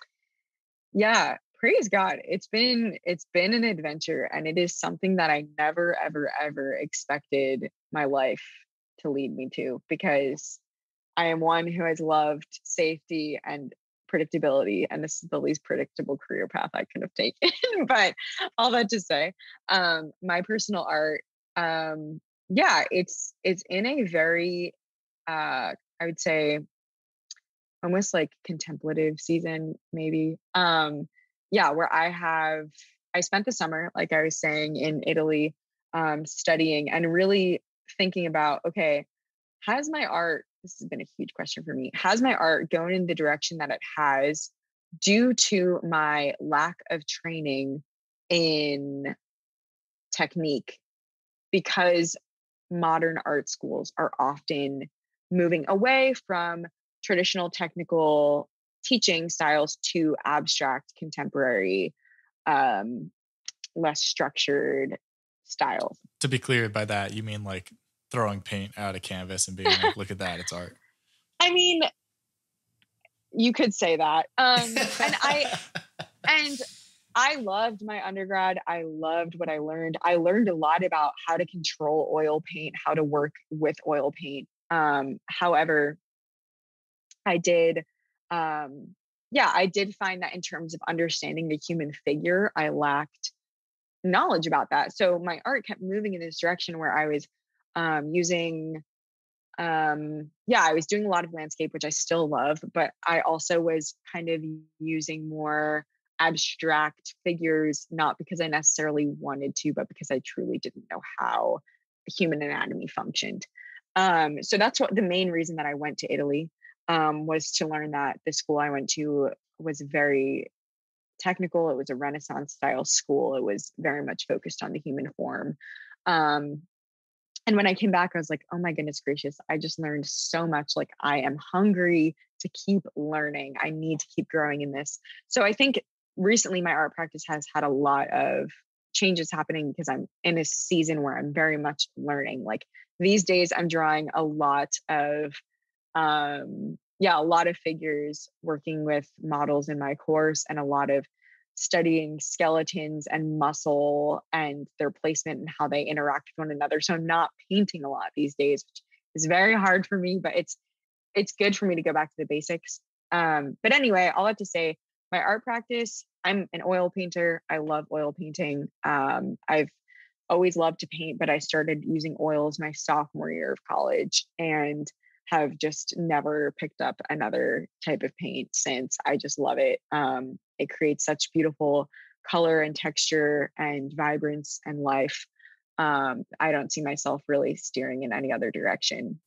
yeah, praise God. It's been it's been an adventure and it is something that I never ever ever expected my life to lead me to because I am one who has loved safety and predictability and this is the least predictable career path I could have taken. but all that to say, um my personal art um yeah, it's it's in a very uh I would say almost like contemplative season maybe um yeah where i have i spent the summer like i was saying in italy um studying and really thinking about okay has my art this has been a huge question for me. Has my art gone in the direction that it has due to my lack of training in technique? Because modern art schools are often moving away from traditional technical teaching styles to abstract contemporary um less structured styles. To be clear by that, you mean like throwing paint out a canvas and being like, look at that, it's art. i mean you could say that um and i and I loved my undergrad. I loved what I learned. I learned a lot about how to control oil paint, how to work with oil paint. Um, however, I did, um, yeah, I did find that in terms of understanding the human figure, I lacked knowledge about that. So my art kept moving in this direction where I was um, using, um, yeah, I was doing a lot of landscape, which I still love, but I also was kind of using more abstract figures, not because I necessarily wanted to, but because I truly didn't know how human anatomy functioned. Um, so that's what the main reason that I went to Italy um, was to learn that the school I went to was very technical. It was a Renaissance style school. It was very much focused on the human form. Um, and when I came back, I was like, oh my goodness gracious, I just learned so much. Like, I am hungry to keep learning. I need to keep growing in this. So I think recently my art practice has had a lot of changes happening because I'm in a season where I'm very much learning. Like these days, I'm drawing a lot of, um, yeah, a lot of figures working with models in my course and a lot of studying skeletons and muscle and their placement and how they interact with one another. So I'm not painting a lot these days, which is very hard for me, but it's it's good for me to go back to the basics. Um, but anyway, all I have to say, my art practice, I'm an oil painter. I love oil painting. Um, I've always loved to paint, but I started using oils my sophomore year of college and have just never picked up another type of paint since. I just love it. Um, it creates such beautiful color and texture and vibrance and life. Um, I don't see myself really steering in any other direction.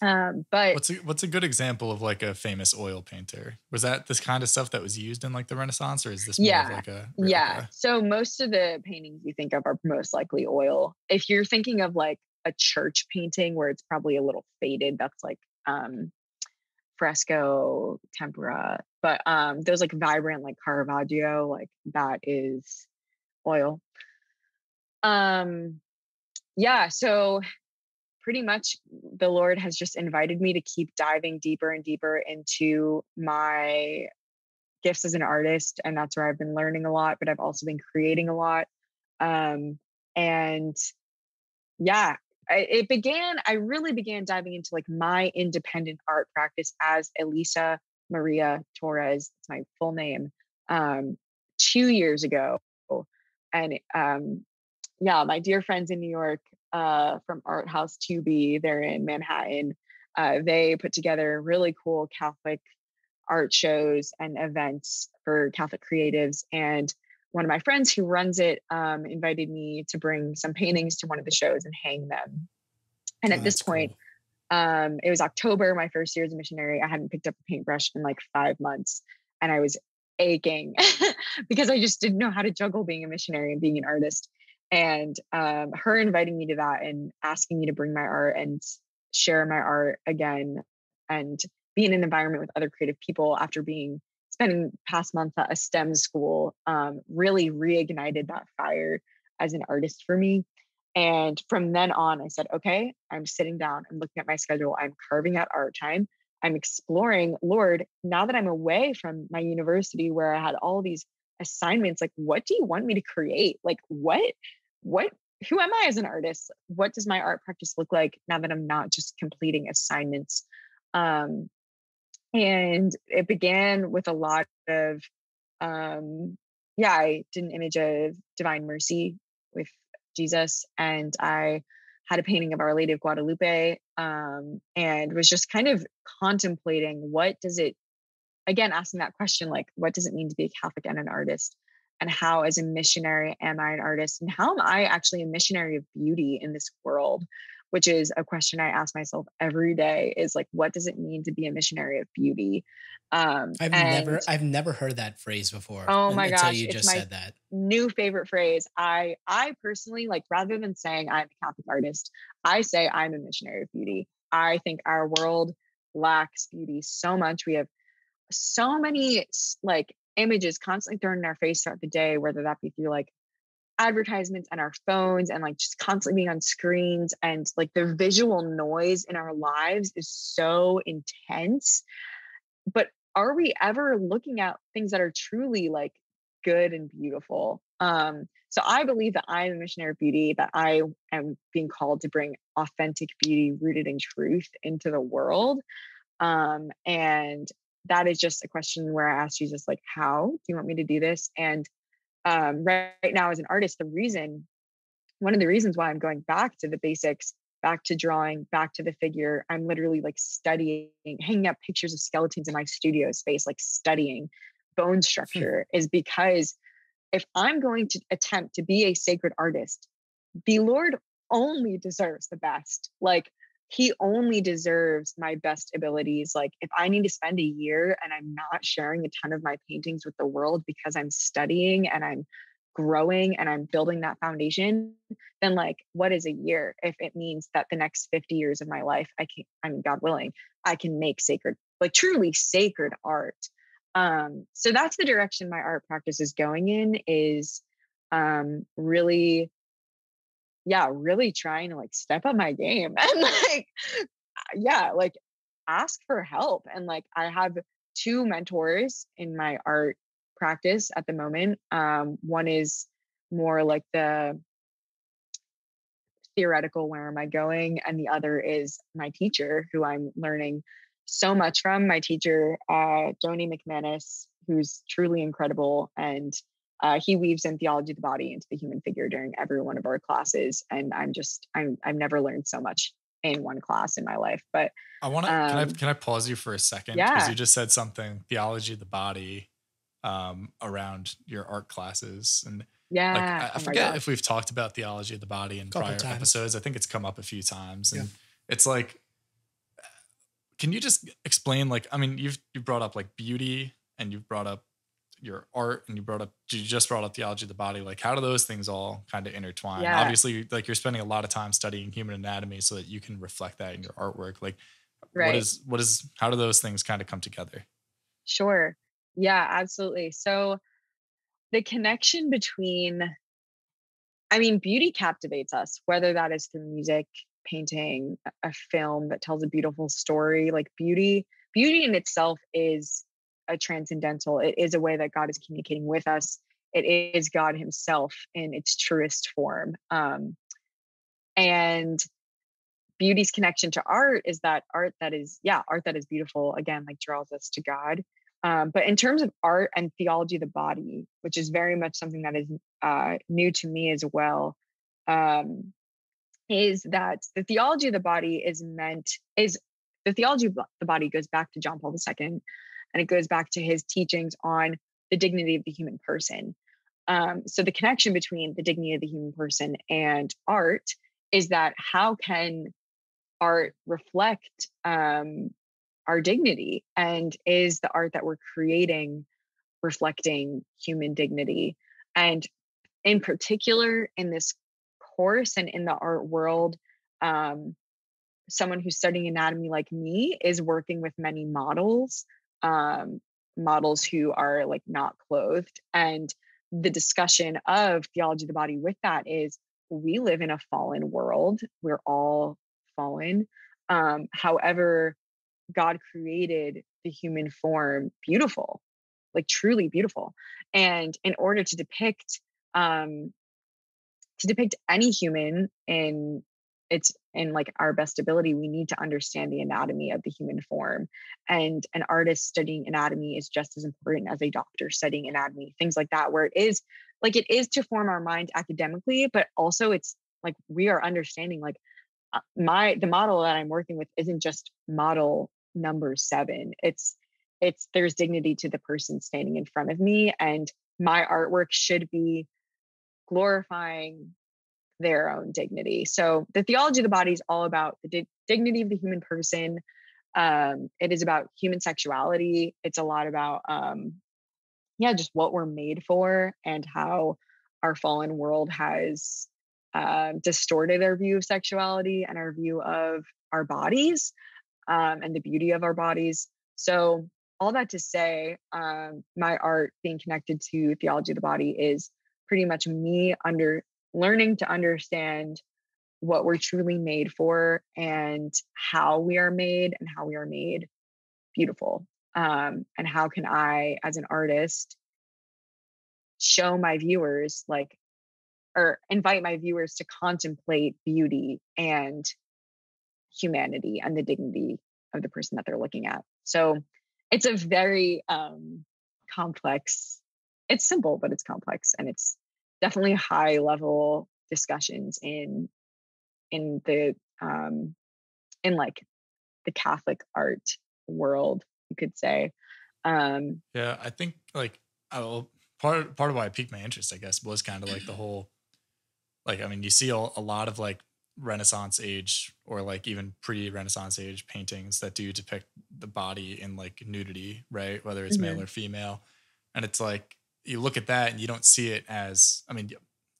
Um, but What's a, what's a good example of like a famous oil painter? Was that this kind of stuff that was used in like the Renaissance, or is this more Yeah. of like a Yeah. So most of the paintings you think of are most likely oil. If you're thinking of like a church painting where it's probably a little faded, that's like um fresco, tempera. But um those like vibrant like Caravaggio, like that is oil. Um yeah, so pretty much the Lord has just invited me to keep diving deeper and deeper into my gifts as an artist and that's where i've been learning a lot but i've also been creating a lot um and yeah I, it began i really began diving into like my independent art practice as elisa maria torres it's my full name um two years ago and um yeah my dear friends in new york uh from art house 2b they're in manhattan uh, they put together really cool catholic art shows and events for Catholic creatives. And one of my friends who runs it um, invited me to bring some paintings to one of the shows and hang them. And Oh, at this point, um, it was October, my first year as a missionary. I hadn't picked up a paintbrush in like five months, and I was aching because I just didn't know how to juggle being a missionary and being an artist. And um, her inviting me to that and asking me to bring my art and share my art again and be in an environment with other creative people after being spending past month at a STEM school um, really reignited that fire as an artist for me. And from then on, I said, okay, I'm sitting down, I'm looking at my schedule, I'm carving out art time, I'm exploring, Lord, now that I'm away from my university where I had all these assignments, like, what do you want me to create? Like, what, what, who am I as an artist? What does my art practice look like now that I'm not just completing assignments? Um, and it began with a lot of, um, yeah, I did an image of Divine Mercy with Jesus, and I had a painting of Our Lady of Guadalupe, um, and was just kind of contemplating what does it, again, asking that question like, what does it mean to be a Catholic and an artist? And how, as a missionary, am I an artist? And how am I actually a missionary of beauty in this world? Which is a question I ask myself every day is like, what does it mean to be a missionary of beauty? Um, I've never, I've never heard that phrase before. Oh my until gosh. you just said that. New favorite phrase. I, I personally like, rather than saying I'm a Catholic artist, I say I'm a missionary of beauty. I think our world lacks beauty so much. We have so many like images constantly thrown in our face throughout the day, whether that be through like advertisements and our phones and like just constantly being on screens and like the visual noise in our lives is so intense. But are we ever looking at things that are truly like good and beautiful? Um so i believe that i'm a missionary of beauty that i am being called to bring authentic beauty rooted in truth into the world. Um and that is just a question where i ask jesus like how? Do you want me to do this? And um, right, right now as an artist, the reason, one of the reasons why I'm going back to the basics, back to drawing, back to the figure, I'm literally like studying, hanging up pictures of skeletons in my studio space, like studying bone hmm. structure, hmm. is because if I'm going to attempt to be a sacred artist, the Lord only deserves the best. Like he only deserves my best abilities. Like, if I need to spend a year and I'm not sharing a ton of my paintings with the world because I'm studying and I'm growing and I'm building that foundation, then like, what is a year if it means that the next 50 years of my life, I can, I mean, God willing, I can make sacred, like truly sacred art. Um, so that's the direction my art practice is going in is um, really yeah, really trying to like step up my game and like, yeah, like ask for help. And like, I have two mentors in my art practice at the moment. Um, one is more like the theoretical, where am I going? And the other is my teacher, who I'm learning so much from. My teacher, uh, Joni McManus, who's truly incredible and uh, he weaves in theology of the body into the human figure during every one of our classes and i'm just i'm i've never learned so much in one class in my life but i want to um, can i um can i pause you for a second? Yeah. because you just said something theology of the body um around your art classes and yeah. Like, I, I oh forget if we've talked about theology of the body in prior times. episodes. I think it's come up a few times and yeah. it's like can you just explain like i mean you've you brought up like beauty and you've brought up your art and you brought up you just brought up theology of the body like how do those things all kind of intertwine? Yeah. obviously like you're spending a lot of time studying human anatomy so that you can reflect that in your artwork. Like right. what is what is how do those things kind of come together? Sure. Yeah absolutely. So the connection between i mean beauty captivates us whether that is through music painting a film that tells a beautiful story. Like beauty beauty in itself is a transcendental. It is a way that God is communicating with us. It is God Himself in its truest form. Um, and beauty's connection to art is that art that is, yeah, art that is beautiful, again, like draws us to God. Um, but in terms of art and theology of the body, which is very much something that is uh, new to me as well, um, is that the theology of the body is meant, is the theology of the body goes back to John Paul II and it goes back to his teachings on the dignity of the human person. Um, so the connection between the dignity of the human person and art is that how can art reflect um, our dignity and is the art that we're creating reflecting human dignity and in particular in this course and in the art world um, someone who's studying anatomy like me is working with many models um, models who are like not clothed and the discussion of theology of the body with that is we live in a fallen world we're all fallen um, however god created the human form beautiful like truly beautiful and in order to depict um to depict any human in it's in like our best ability we need to understand the anatomy of the human form and an artist studying anatomy is just as important as a doctor studying anatomy things like that where it is like it is to form our mind academically but also it's like we are understanding like uh, my the model that i'm working with isn't just model number 7 it's it's there's dignity to the person standing in front of me and my artwork should be glorifying their own dignity. So the theology of the body is all about the di- dignity of the human person. Um, it is about human sexuality. It's a lot about, um, yeah, just what we're made for and how our fallen world has uh, distorted our view of sexuality and our view of our bodies um, and the beauty of our bodies. So all that to say, um, my art being connected to theology of the body is pretty much me under learning to understand what we're truly made for and how we are made and how we are made beautiful um, and how can i as an artist show my viewers like or invite my viewers to contemplate beauty and humanity and the dignity of the person that they're looking at. So it's a very um, complex it's simple but it's complex and it's definitely high level discussions in in the um in like the catholic art world you could say um yeah i think like I will, part part of why i piqued my interest i guess was kind of like the whole like i mean you see a, a lot of like renaissance age or like even pre-renaissance age paintings that do depict the body in like nudity right whether it's mm-hmm. male or female and it's like you look at that and you don't see it as i mean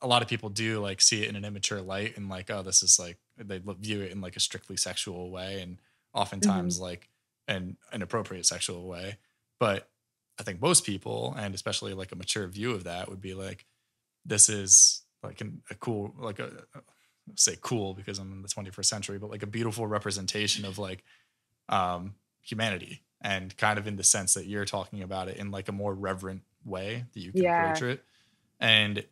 a lot of people do like see it in an immature light and like oh this is like they view it in like a strictly sexual way and oftentimes mm-hmm. like an inappropriate sexual way but i think most people and especially like a mature view of that would be like this is like an, a cool like a say cool because i'm in the 21st century but like a beautiful representation of like um humanity and kind of in the sense that you're talking about it in like a more reverent way that you can yeah. approach it. And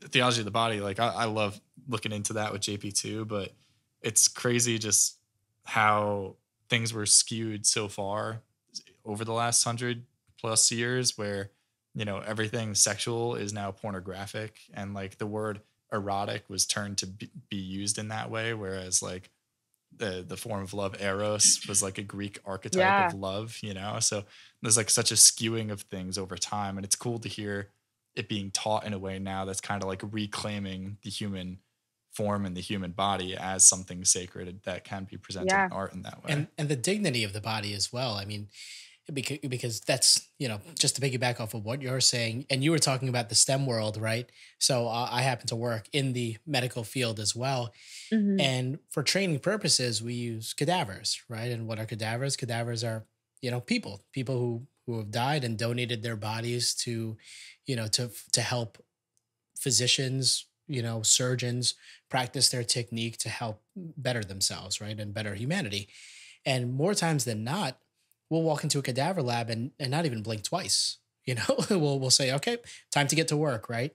theology of the body, like I, I love looking into that with JP II, but it's crazy just how things were skewed so far over the last hundred plus years where you know everything sexual is now pornographic and like the word erotic was turned to be used in that way whereas like the the form of love eros was like a greek archetype yeah. of love you know so there's like such a skewing of things over time and it's cool to hear it being taught in a way now that's kind of like reclaiming the human form and the human body as something sacred that can be presented yeah. in art in that way and and the dignity of the body as well i mean because, because that's you know just to piggyback off of what you're saying and you were talking about the stem world right? So uh, i happen to work in the medical field as well mm-hmm. and for training purposes we use cadavers right? And what are cadavers? Cadavers are you know people people who who have died and donated their bodies to you know to to help physicians you know surgeons practice their technique to help better themselves right and better humanity. And more times than not we'll walk into a cadaver lab and, and not even blink twice. You know, we'll we'll say, okay, time to get to work, right?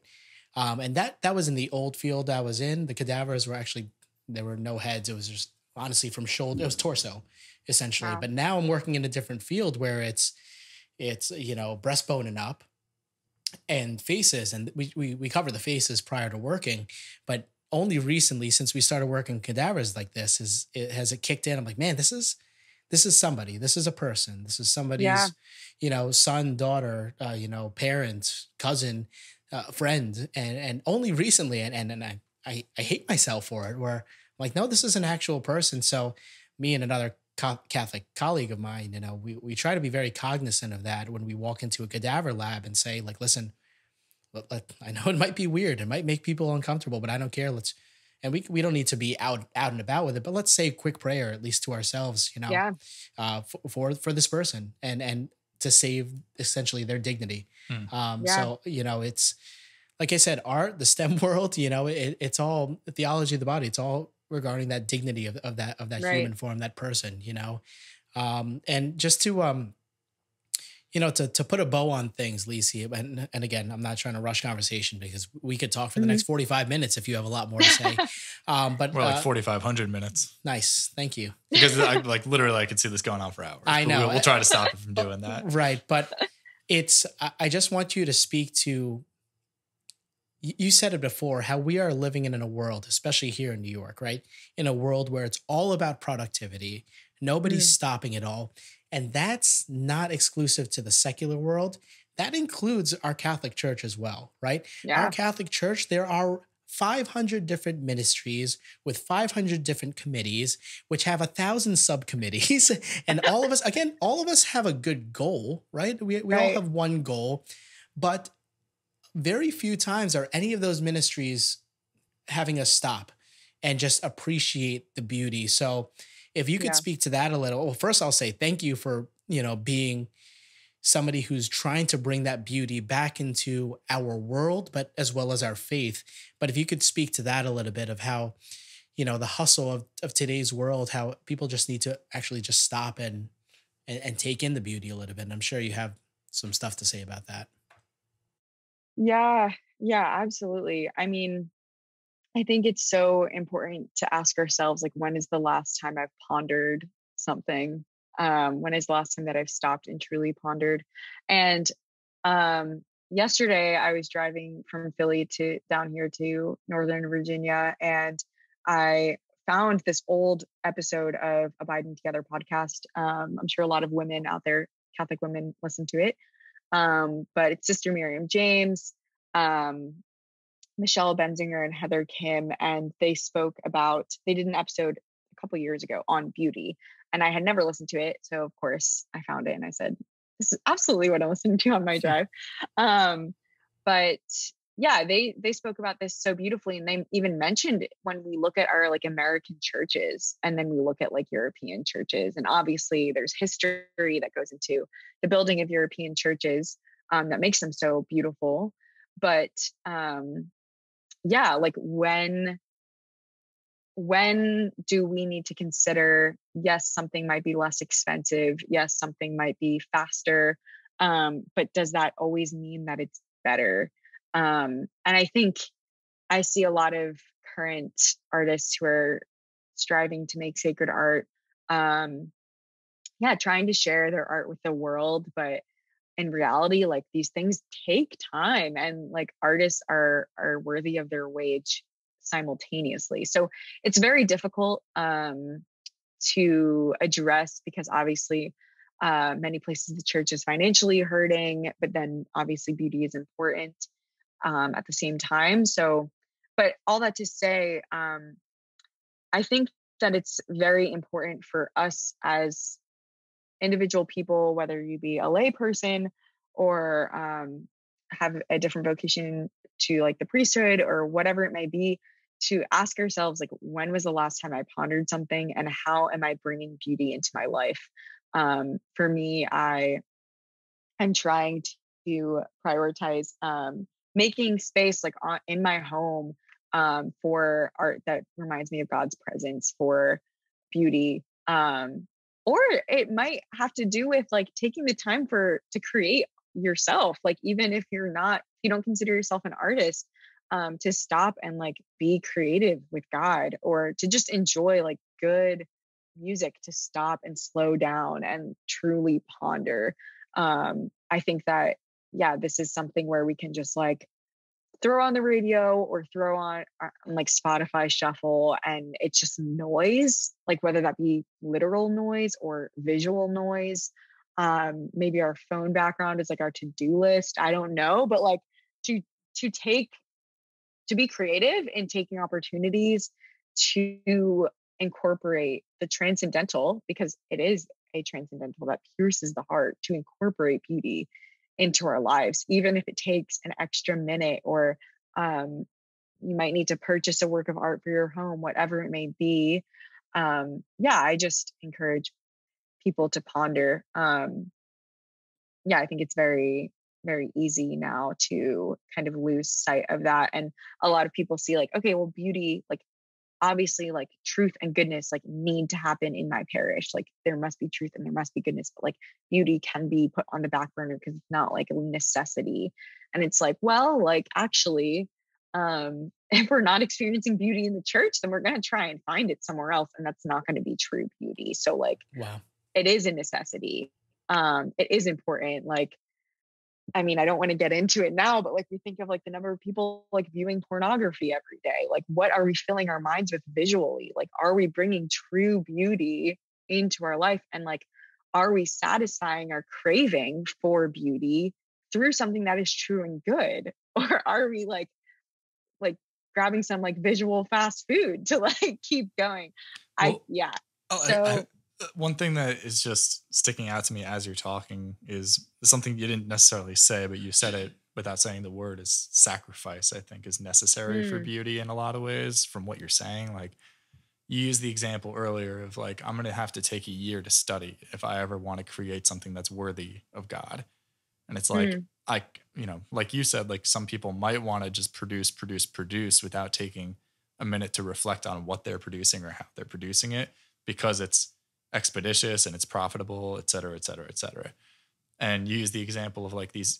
Um, and that that was in the old field I was in. The cadavers were actually there were no heads. It was just honestly from shoulder. It was torso, essentially. Wow. But now I'm working in a different field where it's it's you know breastbone and up, and faces, and we we we cover the faces prior to working, but only recently since we started working cadavers like this is it has it kicked in. I'm like, man, this is this is somebody this is a person this is somebody's yeah. you know son daughter uh, you know parent cousin uh, friend and and only recently and and, and I, I i hate myself for it where I'm like no this is an actual person. So me and another catholic colleague of mine you know we, we try to be very cognizant of that when we walk into a cadaver lab and say like listen let, let, i know it might be weird. It might make people uncomfortable but i don't care. Let's and we we don't need to be out out and about with it, but let's say a quick prayer at least to ourselves, you know, yeah. uh, for, for for this person, and and to save essentially their dignity. Hmm. Um, Yeah. So you know, it's like I said, art, the STEM world. You know, it, it's all theology of the body. It's all regarding that dignity of, of that of that Right. human form, that person. You know, um, and just to um, you know, to to put a bow on things, Lisi, and and again, I'm not trying to rush conversation because we could talk for the Mhm. next 45 minutes if you have a lot more to say. um, but We're like uh, 4,500 minutes nice, thank you. because I like literally I could see this going on for hours. I know. We'll, we'll try to stop it from doing that. Right, but it's I- I just want you to speak to you said it before how we are living in a world especially here in New York, right? In a world where it's all about productivity. Nobody's Mm. stopping it all. And that's not exclusive to the secular world. That includes our Catholic Church as well, right? Yeah. Our Catholic Church, there are 500 different ministries with 500 different committees, which have a thousand subcommittees. and all of us, again, all of us have a good goal, right? We, we all Right. have one goal, but very few times are any of those ministries having us stop and just appreciate the beauty. So if you could Yeah. speak to that a little, well, first I'll say thank you for, you know, being somebody who's trying to bring that beauty back into our world, but as well as our faith. But if you could speak to that a little bit of how, you know, the hustle of, of today's world, how people just need to actually just stop and, and and take in the beauty a little bit. And I'm sure you have some stuff to say about that. Yeah, yeah, absolutely. I mean, I think it's so important to ask ourselves like when is the last time I've pondered something? Um, when is the last time that I've stopped and truly pondered? And um yesterday I was driving from Philly to down here to Northern Virginia and I found this old episode of Abiding Together podcast. Um, I'm sure a lot of women out there, Catholic women, listen to it um, but it's Sister Miriam James, um, Michelle Benzinger, and Heather Khym, and they spoke about. They did an episode a couple years ago on beauty, and I had never listened to it, so of course I found it and I said, "This is absolutely what I'm listening to on my drive." Um, but yeah, they they spoke about this so beautifully, and they even mentioned when we look at our like American churches, and then we look at like European churches, and obviously there's history that goes into the building of European churches um, that makes them so beautiful. But um, yeah, like when when do we need to consider yes something might be less expensive yes something might be faster um, but does that always mean that it's better? Um, and i think i see a lot of current artists who are striving to make sacred art um, yeah trying to share their art with the world but in reality like these things take time and like artists are are worthy of their wage simultaneously. So it's very difficult um to address because obviously uh many places the church is financially hurting but then obviously beauty is important um at the same time. So but all that to say um i think that it's very important for us as individual people, whether you be a lay person or um, have a different vocation to like the priesthood or whatever it may be, to ask ourselves like, when was the last time I pondered something, and how am I bringing beauty into my life? Um, for me, I am trying to prioritize um, making space like on, in my home um, for art that reminds me of God's presence, for beauty. Um, or it might have to do with like taking the time for to create yourself like even if you're not you don't consider yourself an artist um to stop and like be creative with god or to just enjoy like good music to stop and slow down and truly ponder um i think that yeah this is something where we can just like throw on the radio or throw on, uh, like Spotify shuffle and it's just noise, like whether that be literal noise or visual noise. Um, maybe our phone background is like our to-do list. I don't know, but like to to take to be creative in taking opportunities to incorporate the transcendental because it is a transcendental that pierces the heart to incorporate beauty into our lives, even if it takes an extra minute or um, you might need to purchase a work of art for your home, whatever it may be. Um, yeah, I just encourage people to ponder um, yeah, I think it's very very easy now to kind of lose sight of that and a lot of people see like okay well beauty like obviously like truth and goodness like need to happen in my parish like there must be truth and there must be goodness but like beauty can be put on the back burner because it's not like a necessity. And it's like well like actually um if we're not experiencing beauty in the church then we're going to try and find it somewhere else and that's not going to be true beauty. So like wow. it is a necessity. Um it is important like I mean, I don't want to get into it now, but like we think of like the number of people like viewing pornography every day. Like, what are we filling our minds with visually? Like, are we bringing true beauty into our life? And like, are we satisfying our craving for beauty through something that is true and good? Or are we like, like grabbing some like visual fast food to like keep going? Well, I, yeah. Oh, so, I, I, one thing that is just sticking out to me as you're talking is something you didn't necessarily say, but you said it without saying the word is sacrifice, I think is necessary mm. for beauty in a lot of ways from what you're saying. Like you used the example earlier of like, I'm going to have to take a year to study if I ever want to create something that's worthy of God. And it's like, mm. I, you know, like you said, like some people might want to just produce, produce, produce without taking a minute to reflect on what they're producing or how they're producing it because it's expeditious and it's profitable, et cetera, et cetera, et cetera. And use the example of like these,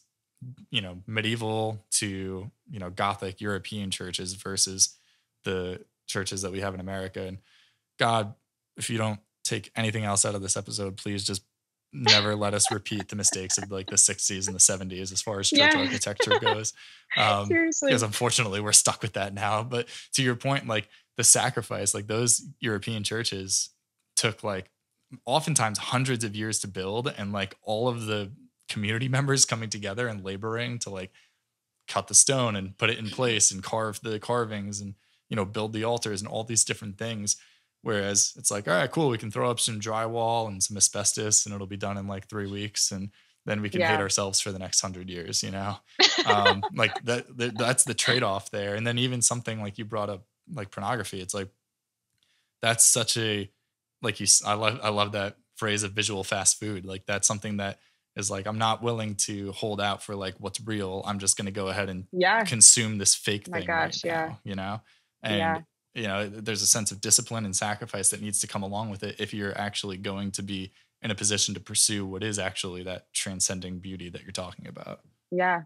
you know, medieval to, you know, Gothic European churches versus the churches that we have in America. And God, if you don't take anything else out of this episode, please just never let us repeat the mistakes of like the 60s and the 70s as far as church yeah. architecture goes. Um, Seriously. Because unfortunately, we're stuck with that now. But to your point, like the sacrifice, like those European churches took like oftentimes hundreds of years to build and like all of the community members coming together and laboring to like cut the stone and put it in place and carve the carvings and you know build the altars and all these different things. Whereas it's like all right cool we can throw up some drywall and some asbestos and it'll be done in like three weeks and then we can yeah. hate ourselves for the next hundred years you know? Um, like that, that that's the trade-off there. And then even something like you brought up like pornography it's like that's such a like you I love I love that phrase of visual fast food. Like that's something that is like I'm not willing to hold out for like what's real. I'm just going to go ahead and yeah. consume this fake oh thing. My gosh, right yeah. Now, you know, and yeah. you know, there's a sense of discipline and sacrifice that needs to come along with it if you're actually going to be in a position to pursue what is actually that transcending beauty that you're talking about. Yeah.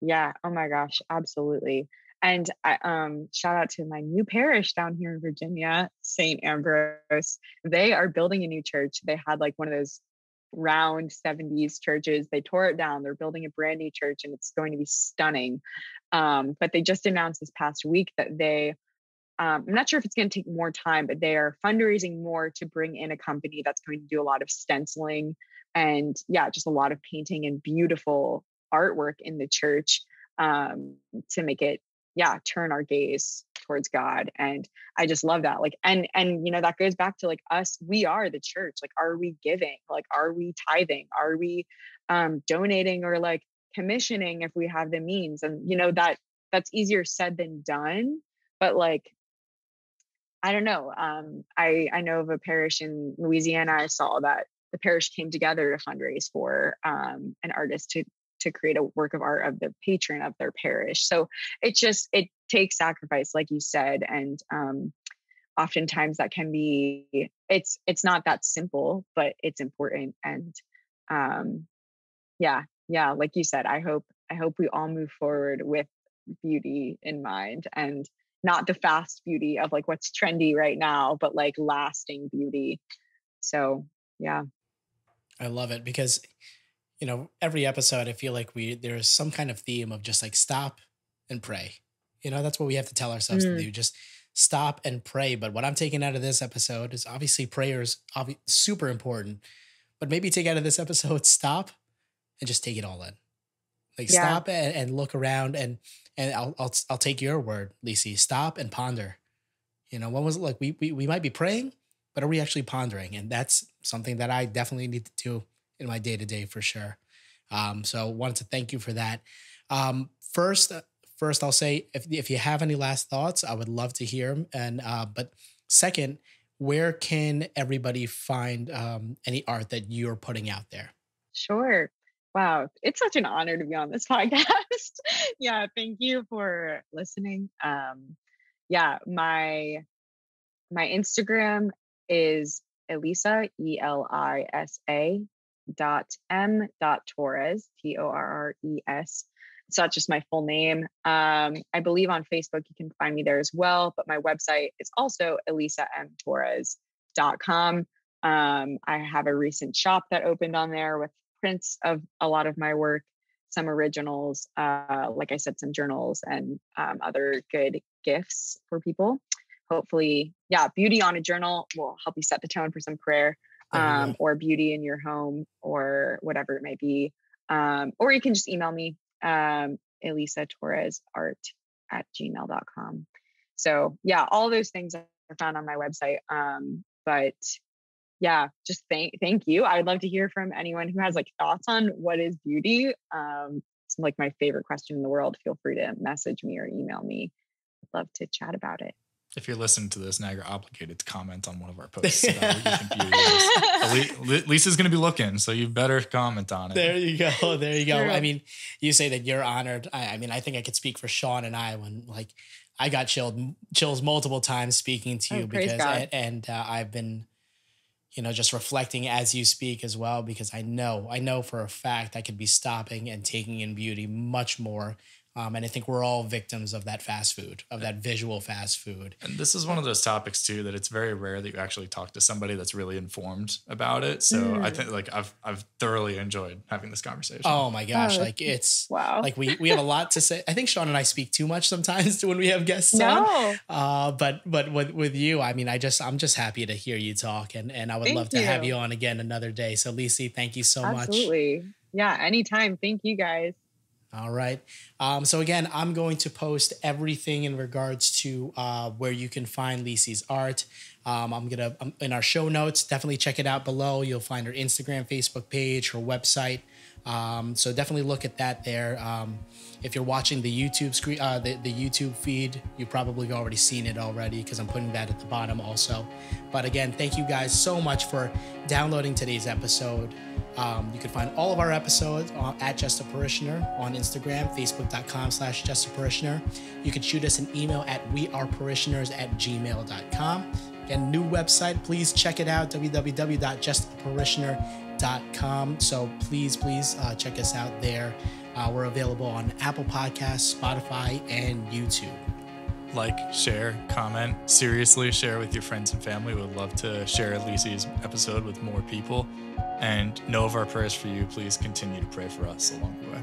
Yeah. Oh my gosh, absolutely. And I, um, shout out to my new parish down here in Virginia, St. Ambrose. They are building a new church. They had like one of those round 70s churches. They tore it down. They're building a brand new church and it's going to be stunning. Um, but they just announced this past week that they, um, I'm not sure if it's going to take more time, but they are fundraising more to bring in a company that's going to do a lot of stenciling and, yeah, just a lot of painting and beautiful artwork in the church um, to make it yeah turn our gaze towards god and i just love that like and and you know that goes back to like us we are the church like are we giving like are we tithing are we um donating or like commissioning if we have the means and you know that that's easier said than done but like i don't know um i i know of a parish in louisiana i saw that the parish came together to fundraise for um, an artist to to create a work of art of the patron of their parish. So it just it takes sacrifice, like you said, and um, oftentimes that can be it's it's not that simple, but it's important. And um, yeah, yeah, like you said, I hope I hope we all move forward with beauty in mind and not the fast beauty of like what's trendy right now, but like lasting beauty. So yeah. I love it because you know, every episode, I feel like we there's some kind of theme of just like stop and pray. You know, that's what we have to tell ourselves mm. to do. Just stop and pray. But what I'm taking out of this episode is obviously prayers obvi- super important. But maybe take out of this episode, stop and just take it all in. Like yeah. stop and, and, look around and and I'll I'll I'll take your word, Lisi. Stop and ponder. You know, when was it like we, we we might be praying, but are we actually pondering? And that's something that I definitely need to do in my day to day for sure. Um, so wanted to thank you for that. Um, first, first I'll say if if you have any last thoughts, I would love to hear them. And uh, but second, where can everybody find um, any art that you're putting out there? Sure. Wow, it's such an honor to be on this podcast. yeah, thank you for listening. Um, yeah, my my Instagram is Elisa E L I S A dot M dot Torres T O R R E S. It's not just my full name. Um, I believe on Facebook you can find me there as well, but my website is also elisamtorres.com. Um, I have a recent shop that opened on there with prints of a lot of my work, some originals, uh, like I said, some journals and um, other good gifts for people. Hopefully, yeah, beauty on a journal will help you set the tone for some prayer um, or beauty in your home or whatever it might be. Um, or you can just email me, um, Elisa Torres art at gmail.com. So, yeah, all those things are found on my website. Um, but yeah, just thank thank you. I would love to hear from anyone who has like thoughts on what is beauty. Um, it's like my favorite question in the world. Feel free to message me or email me. I'd love to chat about it. If you're listening to this now, you're obligated to comment on one of our posts about what you think beauty is. Lisa's going to be looking, so you better comment on it. There you go. There you go. I mean, you say that you're honored. I, I mean, I think I could speak for Sean and I when like I got chilled chills multiple times speaking to you Oh, because praise God. and uh, I've been you know just reflecting as you speak as well because I know I know for a fact I could be stopping and taking in beauty much more um, and I think we're all victims of that fast food of that visual fast food And this is one of those topics too that it's very rare that you actually talk to somebody that's really informed about it. So I Mm. think like I've I've thoroughly enjoyed having this conversation. oh my gosh Oh, like it's Wow. like we we have a lot to say I think Sean and I speak too much sometimes to when we have guests on no. Uh, but but with with you, I mean, I just I'm just happy to hear you talk, and and I would Thank love to have you. you on again another day. So, Lisi, thank you so much. Absolutely. Yeah, anytime. Thank you guys. All right. Um, so again, I'm going to post everything in regards to uh, where you can find Lisi's art. Um, I'm gonna um, in our show notes. Definitely check it out below. You'll find her Instagram, Facebook page, her website. Um, so definitely look at that there. Um, if you're watching the YouTube screen, uh, the, the YouTube feed, you've probably already seen it already because I'm putting that at the bottom also. But again, thank you guys so much for downloading today's episode. Um, you can find all of our episodes on, at Just a Parishioner on Instagram, facebook.com slash Just a Parishioner. You can shoot us an email at weareparishioners at gmail.com. Again, new website, please check it out, www.justaparishioner.com. So please, please uh, check us out there. Uh, we're available on Apple Podcasts, Spotify, and YouTube. Like, share, comment. Seriously, share with your friends and family. We'd love to share Lisi's episode with more people. And know of our prayers for you. Please continue to pray for us along the way.